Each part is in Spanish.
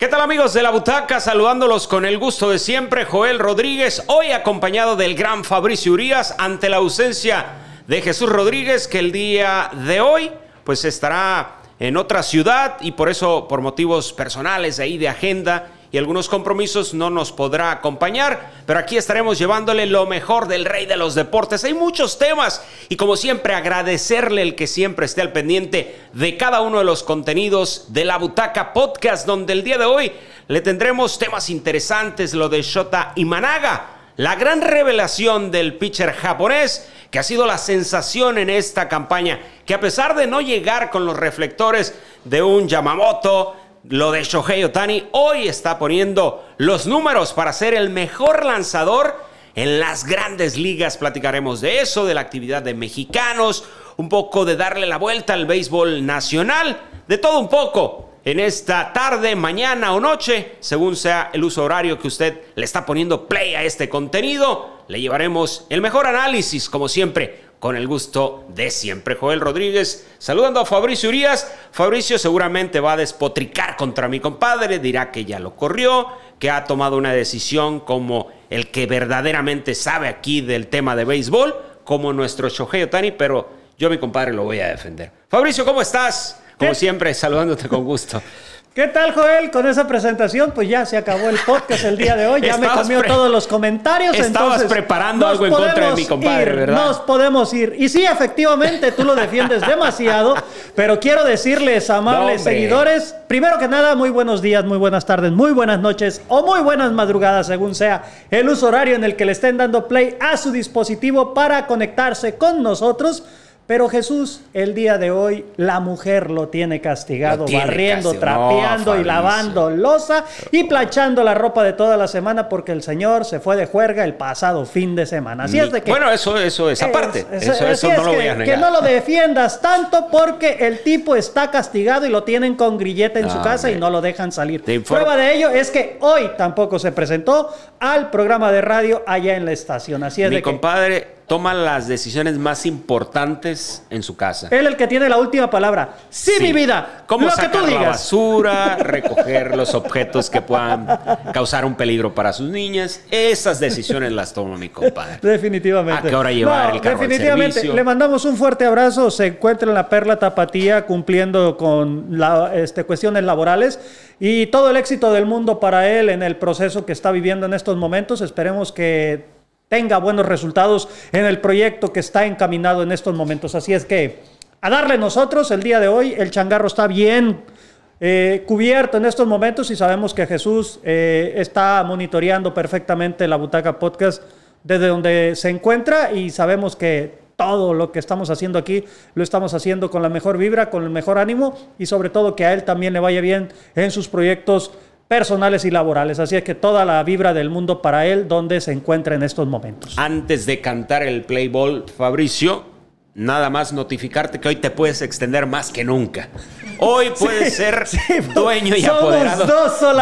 ¿Qué tal amigos de la butaca? Saludándolos con el gusto de siempre, Joel Rodríguez, hoy acompañado del gran Fabricio Urias ante la ausencia de Jesús Rodríguez, que el día de hoy pues estará en otra ciudad y por eso, por motivos personales ahí de agenda y algunos compromisos no nos podrá acompañar, pero aquí estaremos llevándole lo mejor del rey de los deportes. Hay muchos temas y como siempre agradecerle el que siempre esté al pendiente de cada uno de los contenidos de la Butaca Podcast, donde el día de hoy le tendremos temas interesantes, lo de Shota Imanaga, la gran revelación del pitcher japonés que ha sido la sensación en esta campaña, que a pesar de no llegar con los reflectores de un Yamamoto, lo de Shohei Otani, hoy está poniendo los números para ser el mejor lanzador en las grandes ligas. Platicaremos de eso, de la actividad de mexicanos, un poco de darle la vuelta al béisbol nacional, de todo un poco en esta tarde, mañana o noche, según sea el uso horario que usted le está poniendo play a este contenido. Le llevaremos el mejor análisis, como siempre, con el gusto de siempre. Joel Rodríguez, saludando a Fabricio Urias. Fabricio seguramente va a despotricar contra mi compadre, dirá que ya lo corrió, que ha tomado una decisión como el que verdaderamente sabe aquí del tema de béisbol, como nuestro Shohei Otani, pero yo mi compadre lo voy a defender. Fabricio, ¿cómo estás? Como siempre, saludándote con gusto. ¿Qué tal, Joel? Con esa presentación, pues ya se acabó el podcast el día de hoy. Ya me comió todos los comentarios. Estabas preparando algo en contra de mi compadre, ¿verdad? Nos podemos ir. Y sí, efectivamente, tú lo defiendes demasiado. Pero quiero decirles, amables seguidores, primero que nada, muy buenos días, muy buenas tardes, muy buenas noches o muy buenas madrugadas, según sea el uso horario en el que le estén dando play a su dispositivo para conectarse con nosotros. Pero Jesús, el día de hoy, la mujer lo tiene castigado, barriendo, trapeando y lavando losa y planchando la ropa de toda la semana porque el Señor se fue de juerga el pasado fin de semana. Así es de que. Bueno, eso, eso, esa parte. eso, eso no lo voy a negar. Que no lo defiendas tanto porque el tipo está castigado y lo tienen con grillete en su casa y no lo dejan salir. Prueba de ello es que hoy tampoco se presentó al programa de radio allá en la estación. Así es Mi de que. compadre toma las decisiones más importantes en su casa. Él el que tiene la última palabra. Sí, mi vida. ¿Cómo lo sacar que tú digas. la basura, recoger los objetos que puedan causar un peligro para sus niñas. Esas decisiones las toma mi compadre. Definitivamente. ¿A qué hora llevar el carro Definitivamente. Le mandamos un fuerte abrazo. Se encuentra en la Perla Tapatía cumpliendo con la, este, cuestiones laborales y todo el éxito del mundo para él en el proceso que está viviendo en estos momentos. Esperemos que tenga buenos resultados en el proyecto que está encaminado en estos momentos. Así es que a darle nosotros el día de hoy, el changarro está bien eh, cubierto en estos momentos y sabemos que Jesús eh, está monitoreando perfectamente la Butaca Podcast desde donde se encuentra y sabemos que todo lo que estamos haciendo aquí lo estamos haciendo con la mejor vibra, con el mejor ánimo y sobre todo que a él también le vaya bien en sus proyectos personales y laborales. Así es que toda la vibra del mundo para él, donde se encuentra en estos momentos. Antes de cantar el play ball, Fabricio, nada más notificarte que hoy te puedes extender más que nunca. Hoy puedes ser dueño y apoderado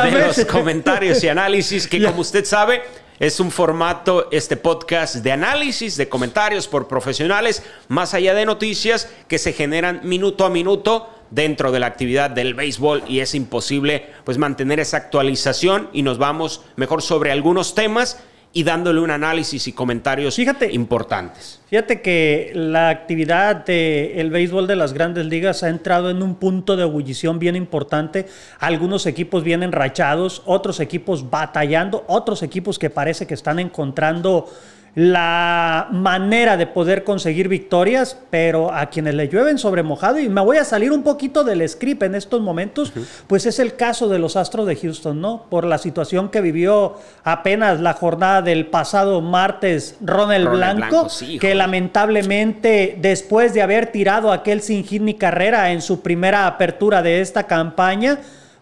de los comentarios y análisis que, como usted sabe, es un formato, este podcast de análisis, de comentarios por profesionales, más allá de noticias que se generan minuto a minuto dentro de la actividad del béisbol y es imposible pues mantener esa actualización y nos vamos mejor sobre algunos temas y dándole un análisis y comentarios fíjate, importantes. Fíjate que la actividad del béisbol de las grandes ligas ha entrado en un punto de ebullición bien importante. Algunos equipos vienen rachados, otros equipos batallando, otros equipos que parece que están encontrando la manera de poder conseguir victorias, pero a quienes le llueven sobre mojado, y me voy a salir un poquito del script en estos momentos, pues es el caso de los Astros de Houston, ¿no? Por la situación que vivió apenas la jornada del pasado martes Ronald, Blanco, que lamentablemente después de haber tirado aquel sin hit ni carrera en su primera apertura de esta campaña,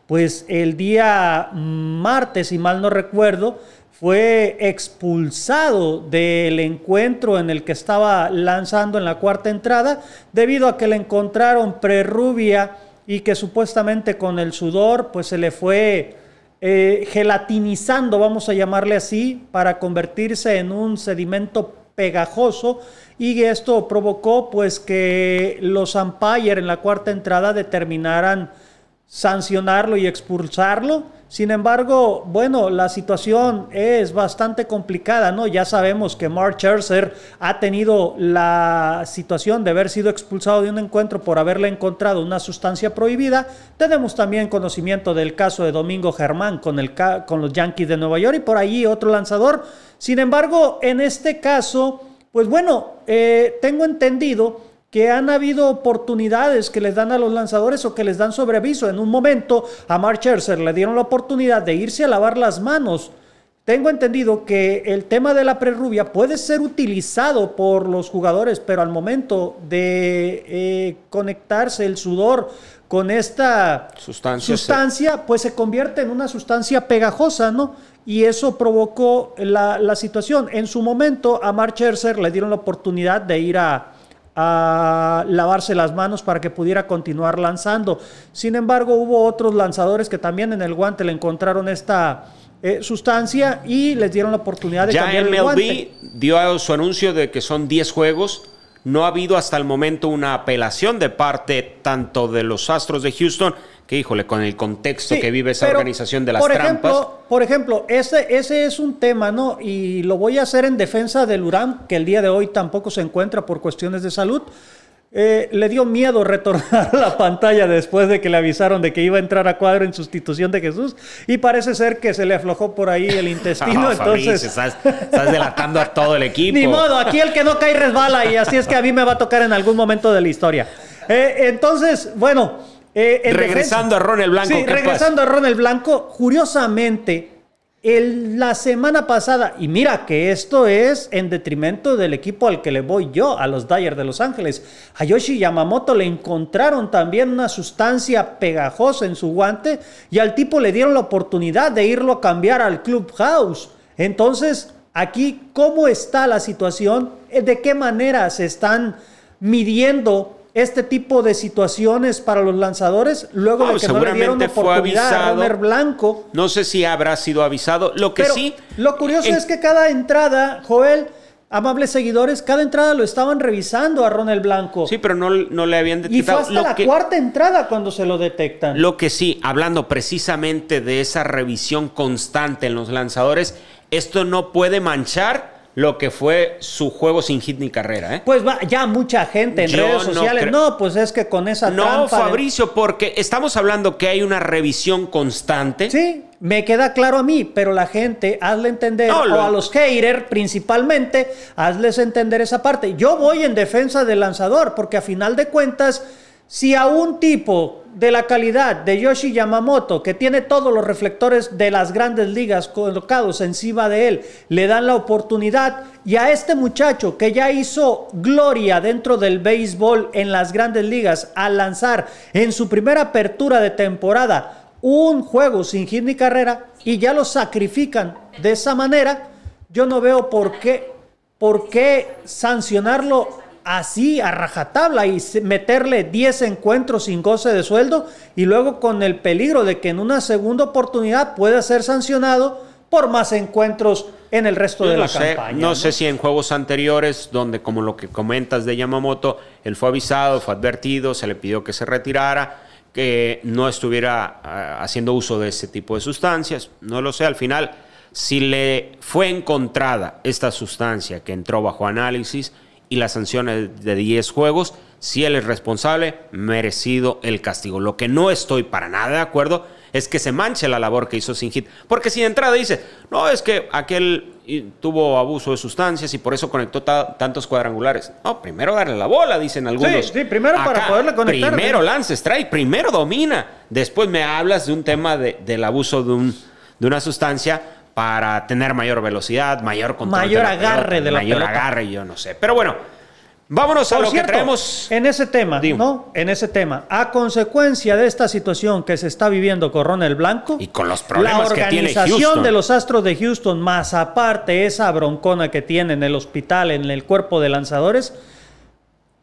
pues el día martes, si mal no recuerdo, fue expulsado del encuentro en el que estaba lanzando en la cuarta entrada debido a que le encontraron prerrubia y que supuestamente con el sudor pues se le fue eh, gelatinizando, vamos a llamarle así, para convertirse en un sedimento pegajoso y esto provocó pues que los umpires en la cuarta entrada determinaran sancionarlo y expulsarlo. Sin embargo, bueno, la situación es bastante complicada, ¿no? Ya sabemos que Mark Scherzer ha tenido la situación de haber sido expulsado de un encuentro por haberle encontrado una sustancia prohibida. Tenemos también conocimiento del caso de Domingo Germán con, el, con los Yankees de Nueva York y por allí otro lanzador. Sin embargo, en este caso, pues bueno, eh, tengo entendido que han habido oportunidades que les dan a los lanzadores o que les dan sobreaviso. En un momento a Mark Scherzer le dieron la oportunidad de irse a lavar las manos. Tengo entendido que el tema de la prerrubia puede ser utilizado por los jugadores, pero al momento de eh, conectarse el sudor con esta sustancia, sustancia pues se convierte en una sustancia pegajosa, ¿no? Y eso provocó la, la situación. En su momento a Mark Scherzer le dieron la oportunidad de ir a, a lavarse las manos para que pudiera continuar lanzando. Sin embargo, hubo otros lanzadores que también en el guante le encontraron esta eh, sustancia y les dieron la oportunidad de ya cambiar MLB el guante. dio su anuncio de que son 10 juegos. No ha habido hasta el momento una apelación de parte tanto de los Astros de Houston que híjole, con el contexto que vive esa organización de las por trampas. Por ejemplo, ese, ese es un tema, ¿no? Y lo voy a hacer en defensa del URAM, que el día de hoy tampoco se encuentra por cuestiones de salud. Eh, le dio miedo retornar a la pantalla después de que le avisaron de que iba a entrar a cuadro en sustitución de Jesús y parece ser que se le aflojó por ahí el intestino. No, entonces estás, estás, delatando a todo el equipo. Ni modo, aquí el que no cae resbala y así es que a mí me va a tocar en algún momento de la historia. Eh, entonces, bueno. Eh, regresando a Ron el Blanco. Sí, regresando a Ron el Blanco, curiosamente, el, la semana pasada, y mira que esto es en detrimento del equipo al que le voy yo, a los Dyers de Los Ángeles. A Yoshi Yamamoto le encontraron también una sustancia pegajosa en su guante y al tipo le dieron la oportunidad de irlo a cambiar al Clubhouse. Entonces, aquí, ¿cómo está la situación? ¿De qué manera se están midiendo este tipo de situaciones para los lanzadores luego de que no le dieron oportunidad a Romer Blanco. No sé si habrá sido avisado. Lo que sí. Lo curioso es que cada entrada, Joel, amables seguidores, cada entrada lo estaban revisando a Ronald Blanco. Sí, pero no, no le habían detectado. Y fue hasta la cuarta entrada cuando se lo detectan. Lo que sí, hablando precisamente de esa revisión constante en los lanzadores, esto no puede manchar lo que fue su juego sin hit ni carrera. ¿eh? Pues va, ya mucha gente en redes sociales. No, pues es que con esa No, Fabricio, porque estamos hablando que hay una revisión constante. Sí, me queda claro a mí, pero la gente, hazle entender, o a los haters principalmente, hazles entender esa parte. Yo voy en defensa del lanzador, porque a final de cuentas si a un tipo de la calidad de Yoshi Yamamoto, que tiene todos los reflectores de las grandes ligas colocados encima de él, le dan la oportunidad, y a este muchacho que ya hizo gloria dentro del béisbol en las grandes ligas al lanzar en su primera apertura de temporada un juego sin hit ni carrera y ya lo sacrifican de esa manera, yo no veo por qué, por qué sancionarlo así a rajatabla y meterle 10 encuentros sin goce de sueldo y luego con el peligro de que en una segunda oportunidad pueda ser sancionado por más encuentros en el resto de la campaña. No, sé si en juegos anteriores, donde como lo que comentas de Yamamoto, él fue avisado, fue advertido, se le pidió que se retirara, que no estuviera ah, haciendo uso de ese tipo de sustancias. No lo sé, al final, si le fue encontrada esta sustancia que entró bajo análisis, y la sanción de 10 juegos. Si él es responsable, merecido el castigo. Lo que no estoy para nada de acuerdo es que se manche la labor que hizo sin hit. Porque si de entrada dice, no, es que aquel tuvo abuso de sustancias y por eso conectó tantos cuadrangulares. No, primero darle la bola, dicen algunos. Sí, sí primero para poderle conectar. Primero lance strike, primero domina. Después me hablas de un tema del abuso de, un, de una sustancia para tener mayor velocidad, mayor control. Mayor agarre de la Mayor agarre, yo no sé. Pero bueno, vámonos a lo que traemos. En ese tema, ¿no? En ese tema. A consecuencia de esta situación que se está viviendo con Ronald Blanco. Y con los problemas que tiene La organización de los Astros de Houston, más aparte esa broncona que tiene en el hospital, en el cuerpo de lanzadores,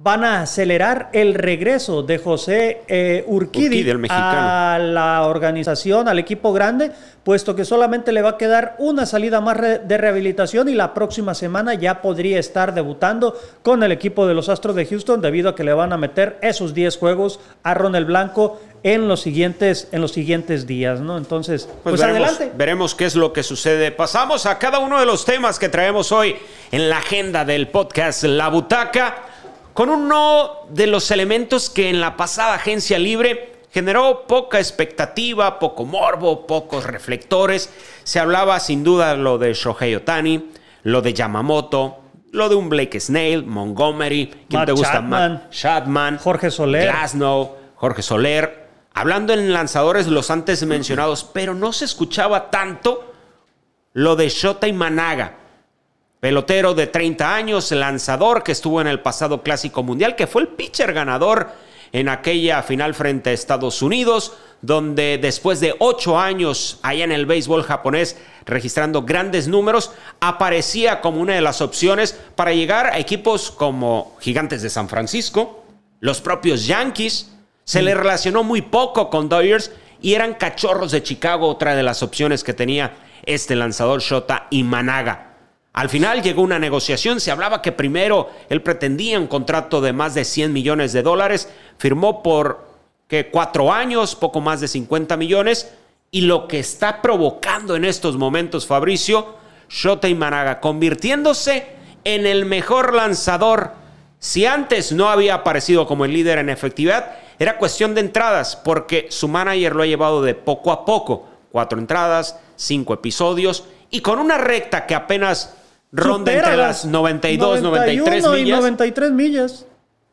van a acelerar el regreso de José eh, Urquidi, a la organización, al equipo grande, puesto que solamente le va a quedar una salida más de rehabilitación y la próxima semana ya podría estar debutando con el equipo de los Astros de Houston debido a que le van a meter esos 10 juegos a Ronald Blanco en los siguientes, en los siguientes días, ¿no? Entonces, pues, pues veremos, adelante. Veremos qué es lo que sucede. Pasamos a cada uno de los temas que traemos hoy en la agenda del podcast La Butaca con uno de los elementos que en la pasada agencia libre generó poca expectativa, poco morbo, pocos reflectores. Se hablaba sin duda lo de Shohei Otani, lo de Yamamoto, lo de un Blake Snail, Montgomery, ¿quién te gusta más? Shadman, Jorge Soler, Glasnow, Jorge Soler. Hablando en lanzadores los antes mencionados, pero no se escuchaba tanto lo de Shota y Managa pelotero de 30 años, lanzador que estuvo en el pasado Clásico Mundial, que fue el pitcher ganador en aquella final frente a Estados Unidos, donde después de ocho años allá en el béisbol japonés, registrando grandes números, aparecía como una de las opciones para llegar a equipos como Gigantes de San Francisco, los propios Yankees. Se le relacionó muy poco con Dodgers y eran cachorros de Chicago, otra de las opciones que tenía este lanzador Shota y Managa. Al final llegó una negociación, se hablaba que primero él pretendía un contrato de más de 100 millones de dólares, firmó por que cuatro años, poco más de 50 millones, y lo que está provocando en estos momentos Fabricio, Shota y Managa, convirtiéndose en el mejor lanzador. Si antes no había aparecido como el líder en efectividad, era cuestión de entradas, porque su manager lo ha llevado de poco a poco. Cuatro entradas, cinco episodios, y con una recta que apenas ronda entre las 92, 93 millas. Y 93 millas.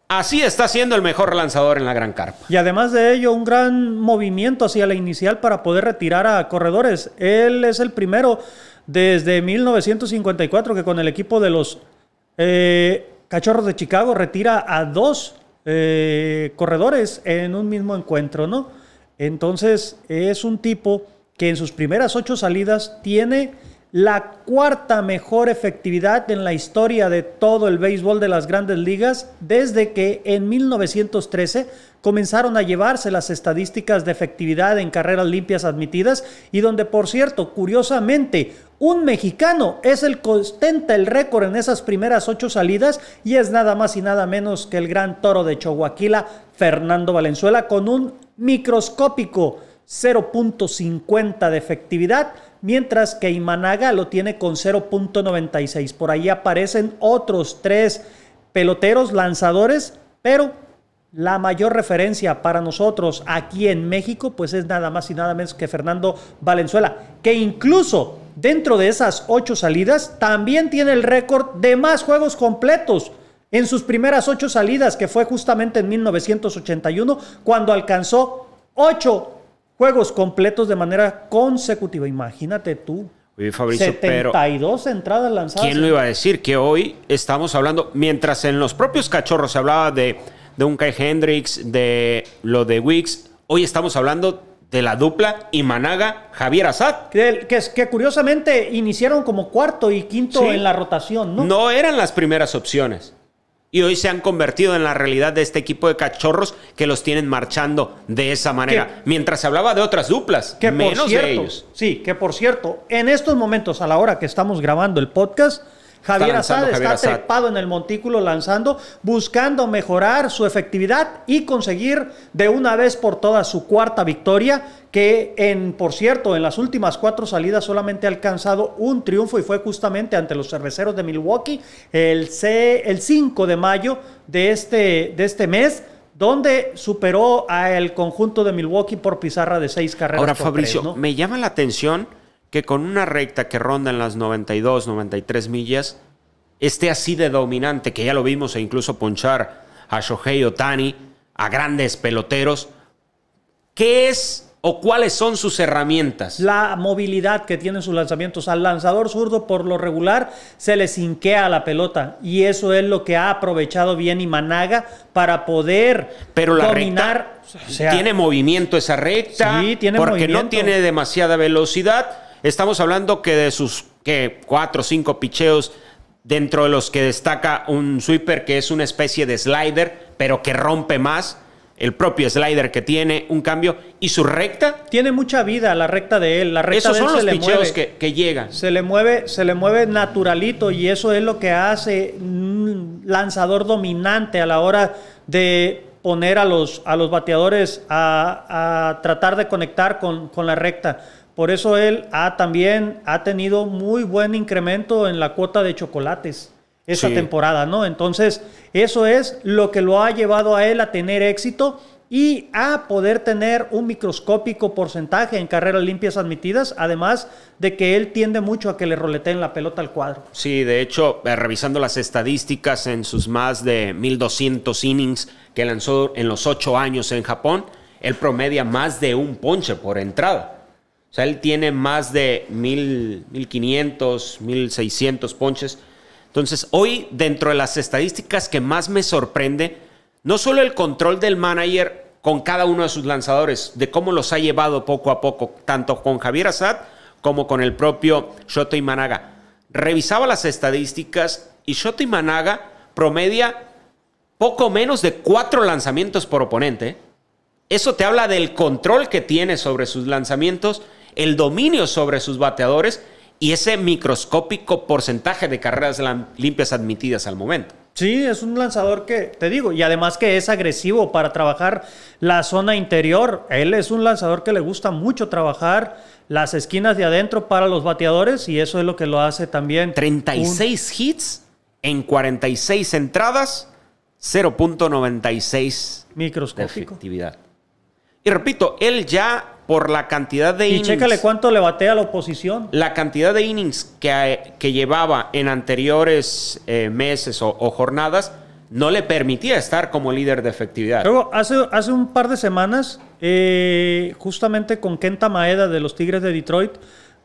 Así está siendo el mejor lanzador en la Gran Carpa. Y además de ello, un gran movimiento hacia la inicial para poder retirar a corredores. Él es el primero desde 1954 que con el equipo de los eh, Cachorros de Chicago retira a dos eh, corredores en un mismo encuentro, ¿no? Entonces es un tipo que en sus primeras ocho salidas tiene la cuarta mejor efectividad en la historia de todo el béisbol de las grandes ligas desde que en 1913 comenzaron a llevarse las estadísticas de efectividad en carreras limpias admitidas y donde por cierto, curiosamente, un mexicano es el que ostenta el récord en esas primeras ocho salidas y es nada más y nada menos que el gran toro de Chihuahua, Fernando Valenzuela, con un microscópico 0.50 de efectividad mientras que Imanaga lo tiene con 0.96. Por ahí aparecen otros tres peloteros lanzadores, pero la mayor referencia para nosotros aquí en México, pues es nada más y nada menos que Fernando Valenzuela, que incluso dentro de esas ocho salidas también tiene el récord de más juegos completos. En sus primeras ocho salidas, que fue justamente en 1981, cuando alcanzó ocho juegos completos de manera consecutiva. Imagínate tú. Oye, Fabricio, 72 entradas lanzadas. ¿Quién lo iba a decir? Que hoy estamos hablando, mientras en los propios cachorros se hablaba de, de un Kai Hendrix, de lo de Wicks, hoy estamos hablando de la dupla Imanaga Javier Azad. Que, que, curiosamente iniciaron como cuarto y quinto en la rotación, ¿no? No eran las primeras opciones y hoy se han convertido en la realidad de este equipo de cachorros que los tienen marchando de esa manera. Mientras se hablaba de otras duplas, que menos de ellos. Sí, que por cierto, en estos momentos, a la hora que estamos grabando el podcast, Javier Azad está trepado en el montículo lanzando, buscando mejorar su efectividad y conseguir de una vez por todas su cuarta victoria, que en, por cierto, en las últimas cuatro salidas solamente ha alcanzado un triunfo y fue justamente ante los cerveceros de Milwaukee el, C, el 5 de mayo de este, de este mes donde superó al conjunto de Milwaukee por pizarra de seis carreras. Ahora, Fabricio, me llama la atención que con una recta que ronda en las 92, 93 millas, esté así de dominante, que ya lo vimos e incluso ponchar a Shohei Otani, a grandes peloteros. ¿Qué es o cuáles son sus herramientas? La movilidad que tienen sus lanzamientos. Al lanzador zurdo, por lo regular, se le sinquea la pelota. Y eso es lo que ha aprovechado bien Imanaga para poder Pero la dominar. tiene movimiento esa recta. Sí, tiene porque no tiene demasiada velocidad Estamos hablando que de sus que cuatro o cinco picheos, dentro de los que destaca un sweeper que es una especie de slider, pero que rompe más. El propio slider que tiene un cambio y su recta. Tiene mucha vida la recta de él. La recta Esos de él son los le picheos mueve. que, que llegan. Se le mueve, se le mueve naturalito y eso es lo que hace un lanzador dominante a la hora de poner a los, a los bateadores a, a tratar de conectar con, con la recta. Por eso él ha también ha tenido muy buen incremento en la cuota de chocolates esta Sí. temporada, ¿no? Entonces, eso es lo que lo ha llevado a él a tener éxito y a poder tener un microscópico porcentaje en carreras limpias admitidas, además de que él tiende mucho a que le roleteen la pelota al cuadro. Sí, de hecho, eh, revisando las estadísticas en sus más de 1200 innings que lanzó en los ocho años en Japón, él promedia más de un ponche por entrada. O sea, él tiene más de 1000, 1500, 1600 ponches. Entonces, hoy, dentro de las estadísticas que más me sorprende, no solo el control del manager con cada uno de sus lanzadores, de cómo los ha llevado poco a poco, tanto con Javier Assad como con el propio Shoto Imanaga. Revisaba las estadísticas y Shoto Imanaga promedia poco menos de cuatro lanzamientos por oponente. Eso te habla del control que tiene sobre sus lanzamientos, el dominio sobre sus bateadores y ese microscópico porcentaje de carreras limpias admitidas al momento. Sí, es un lanzador que, te digo, y además que es agresivo para trabajar la zona interior. Él es un lanzador que le gusta mucho trabajar las esquinas de adentro para los bateadores y eso es lo que lo hace también. 36 hits en 46 entradas, 0.96 un de microscópico. efectividad. Y repito, él ya por la cantidad de Y innings, chécale cuánto le batea a la oposición. la cantidad de innings que, que llevaba en anteriores eh, meses o, o jornadas, no le permitía estar como líder de efectividad. Luego, hace, hace un par de semanas, eh, justamente con Kenta Maeda de los Tigres de Detroit,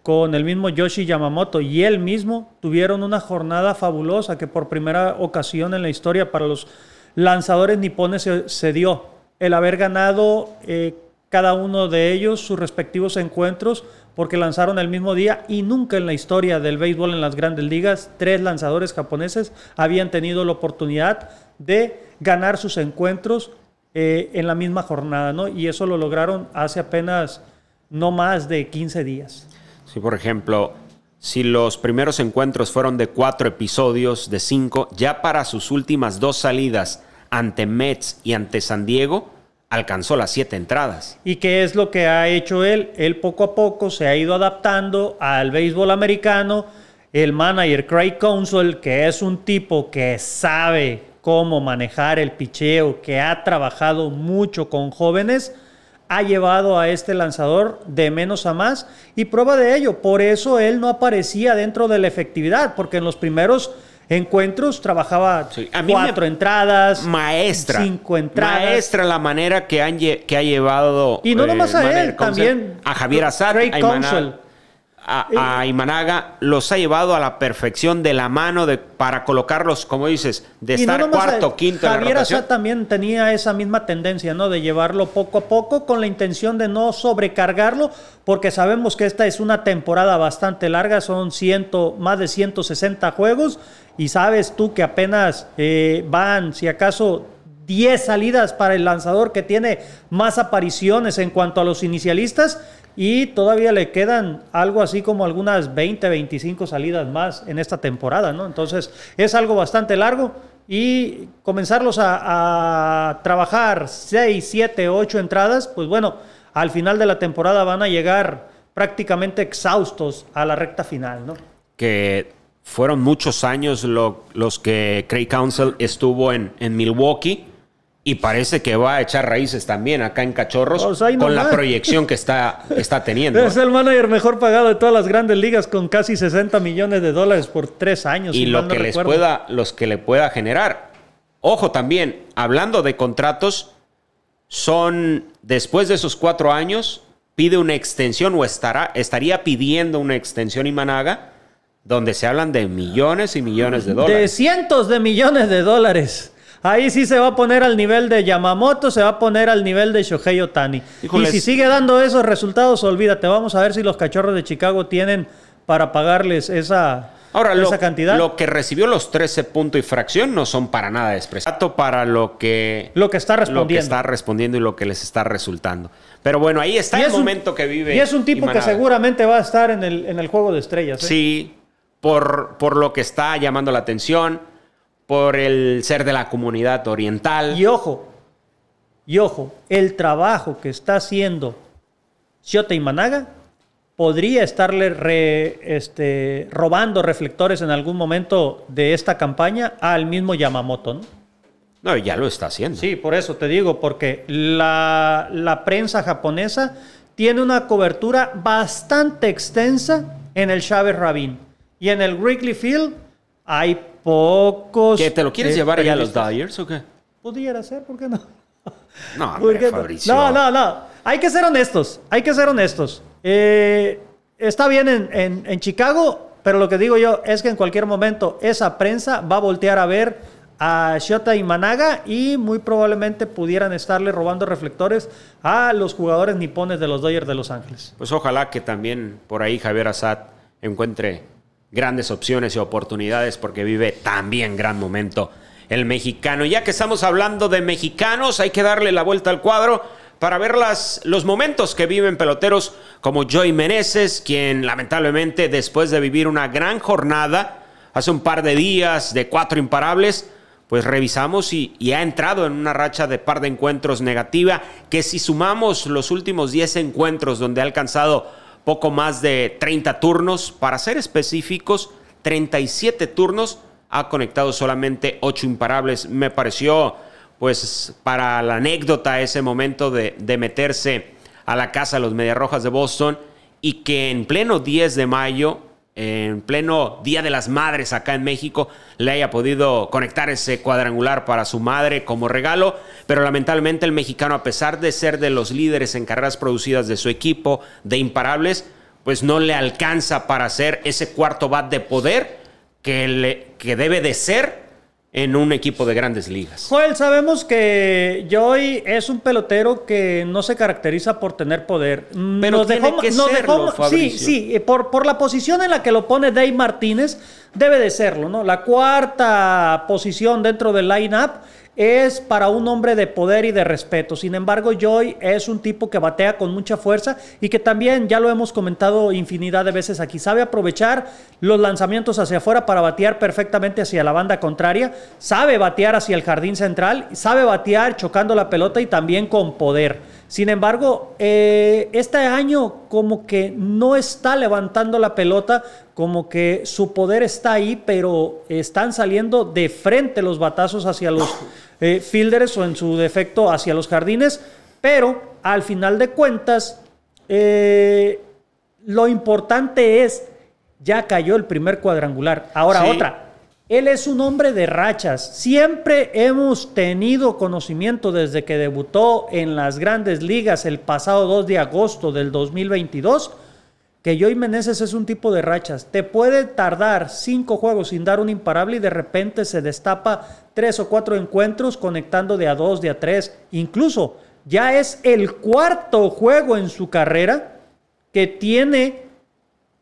con el mismo Yoshi Yamamoto y él mismo tuvieron una jornada fabulosa que por primera ocasión en la historia para los lanzadores nipones se, se dio. El haber ganado eh, cada uno de ellos sus respectivos encuentros porque lanzaron el mismo día y nunca en la historia del béisbol en las grandes ligas tres lanzadores japoneses habían tenido la oportunidad de ganar sus encuentros eh, en la misma jornada, ¿no? Y eso lo lograron hace apenas no más de 15 días. Si, por ejemplo, si los primeros encuentros fueron de cuatro episodios, de cinco, ya para sus últimas dos salidas ante Mets y ante San Diego, alcanzó las siete entradas. ¿Y qué es lo que ha hecho él? Él poco a poco se ha ido adaptando al béisbol americano. El manager Craig Counsell, que es un tipo que sabe cómo manejar el picheo, que ha trabajado mucho con jóvenes, ha llevado a este lanzador de menos a más y prueba de ello. Por eso él no aparecía dentro de la efectividad, porque en los primeros encuentros trabajaba Sí, a mí cuatro me- entradas, Maestra. cinco entradas. Maestra la manera que, han que ha llevado. Y no eh, nomás a él, también A Javier Craig a a, a Imanaga, los ha llevado a la perfección de la mano de, para colocarlos, como dices, de Y estar cuarto, quinto en la Javier rotación. Assad también tenía esa misma tendencia, ¿no? De llevarlo poco a poco con la intención de no sobrecargarlo, porque sabemos que esta es una temporada bastante larga, son ciento, más de 160 juegos, y sabes tú que apenas eh, van, si acaso, 10 salidas para el lanzador que tiene más apariciones en cuanto a los inicialistas. Y todavía le quedan algo así como algunas 20, 25 salidas más en esta temporada, ¿no? Entonces es algo bastante largo y comenzarlos a, a trabajar 6, 7, 8 entradas, pues bueno, al final de la temporada van a llegar prácticamente exhaustos a la recta final, ¿no? que fueron muchos años lo- los que Craig Council estuvo en, en Milwaukee y parece que va a echar raíces también acá en Cachorros Pues con la proyección que está, está teniendo. Es el manager mejor pagado de todas las grandes ligas con casi 60 millones de dólares por tres años. y si lo no que les pueda, los que le pueda generar. Ojo también, hablando de contratos, son después de esos cuatro años, pide una extensión o estará, estaría pidiendo una extensión Imanaga, donde se hablan de millones y millones de De dólares. cientos de millones de dólares. Ahí sí se va a poner al nivel de Yamamoto, se va a poner al nivel de Shohei Otani. Híjoles. Y si sigue dando esos resultados, olvídate. Vamos a ver si los cachorros de Chicago tienen para pagarles esa, Ahora, lo, esa cantidad. lo que recibió los 13 puntos y fracción no son para nada despreciables. Para lo que, Lo que está respondiendo. Lo que está respondiendo y lo que les está resultando. Pero bueno, ahí está Y el es un- momento que vive. Y es un tipo que seguramente va a estar en el, en el juego de estrellas. ¿eh? Sí, por, por lo que está llamando la atención, por el ser de la comunidad oriental. Y ojo, y ojo, el trabajo que está haciendo Shota Imanaga podría estarle re- este, robando reflectores en algún momento de esta campaña al mismo Yamamoto, ¿no? No, ya lo está haciendo. Sí, por eso te digo, porque la, la prensa japonesa tiene una cobertura bastante extensa en el Chávez Rabin. Y en el Wrigley Field hay pocos. ¿Que te lo quieres llevar a los. Dyers o qué? Pudiera ser, ¿por qué no? No, ¿Por hombre? Fabricio. No, no, no. Hay que ser honestos. Hay que ser honestos. Eh, está bien en, en- en Chicago, pero lo que digo yo es que en cualquier momento esa prensa va a voltear a ver a Shota y Managa y muy probablemente pudieran estarle robando reflectores a los jugadores nipones de los Dodgers de Los Ángeles. Pues ojalá que también por ahí Javier Assad encuentre grandes opciones y oportunidades porque vive también gran momento el mexicano. Ya que estamos hablando de mexicanos, hay que darle la vuelta al cuadro para ver las, los momentos que viven peloteros como Joey Meneses, quien lamentablemente después de vivir una gran jornada, hace un par de días de cuatro imparables, pues revisamos y, y ha entrado en una racha de par de encuentros negativa, que si sumamos los últimos 10 encuentros donde ha alcanzado poco más de 30 turnos, para ser específicos, 37 turnos, ha conectado solamente 8 imparables. Me pareció, pues, para la anécdota ese momento de, meterse a la casa de los Mediarrojas de Boston y que en pleno 10 de mayo en pleno Día de las Madres acá en México, le haya podido conectar ese cuadrangular para su madre como regalo, pero lamentablemente el mexicano, a pesar de ser de los líderes en carreras producidas de su equipo, de imparables, pues no le alcanza para hacer ese cuarto bat de poder que, le, que debe de ser en un equipo de grandes ligas. Joel, sabemos que Joy es un pelotero que no se caracteriza por tener poder. Pero tiene que serlo, sí, Fabricio. sí, eh, por, por la posición en la que lo pone Dave Martínez, debe de serlo, ¿no? La cuarta posición dentro del line-up es para un hombre de poder y de respeto. Sin embargo, Joy es un tipo que batea con mucha fuerza y que también, ya lo hemos comentado infinidad de veces aquí, sabe aprovechar los lanzamientos hacia afuera para batear perfectamente hacia la banda contraria, sabe batear hacia el jardín central, sabe batear chocando la pelota y también con poder. Sin embargo, eh, este año como que no está levantando la pelota, como que su poder está ahí, pero están saliendo de frente los batazos hacia los eh, fielders o en su defecto hacia los jardines, pero al final de cuentas, eh, lo importante es, ya cayó el primer cuadrangular. Ahora Sí. otra, él es un hombre de rachas. Siempre hemos tenido conocimiento desde que debutó en las grandes ligas el pasado 2 de agosto del 2022 que Joey Meneses es un tipo de rachas. Te puede tardar cinco juegos sin dar un imparable y de repente se destapa tres o cuatro encuentros conectando de a dos, de a tres. Incluso ya es el cuarto juego en su carrera que tiene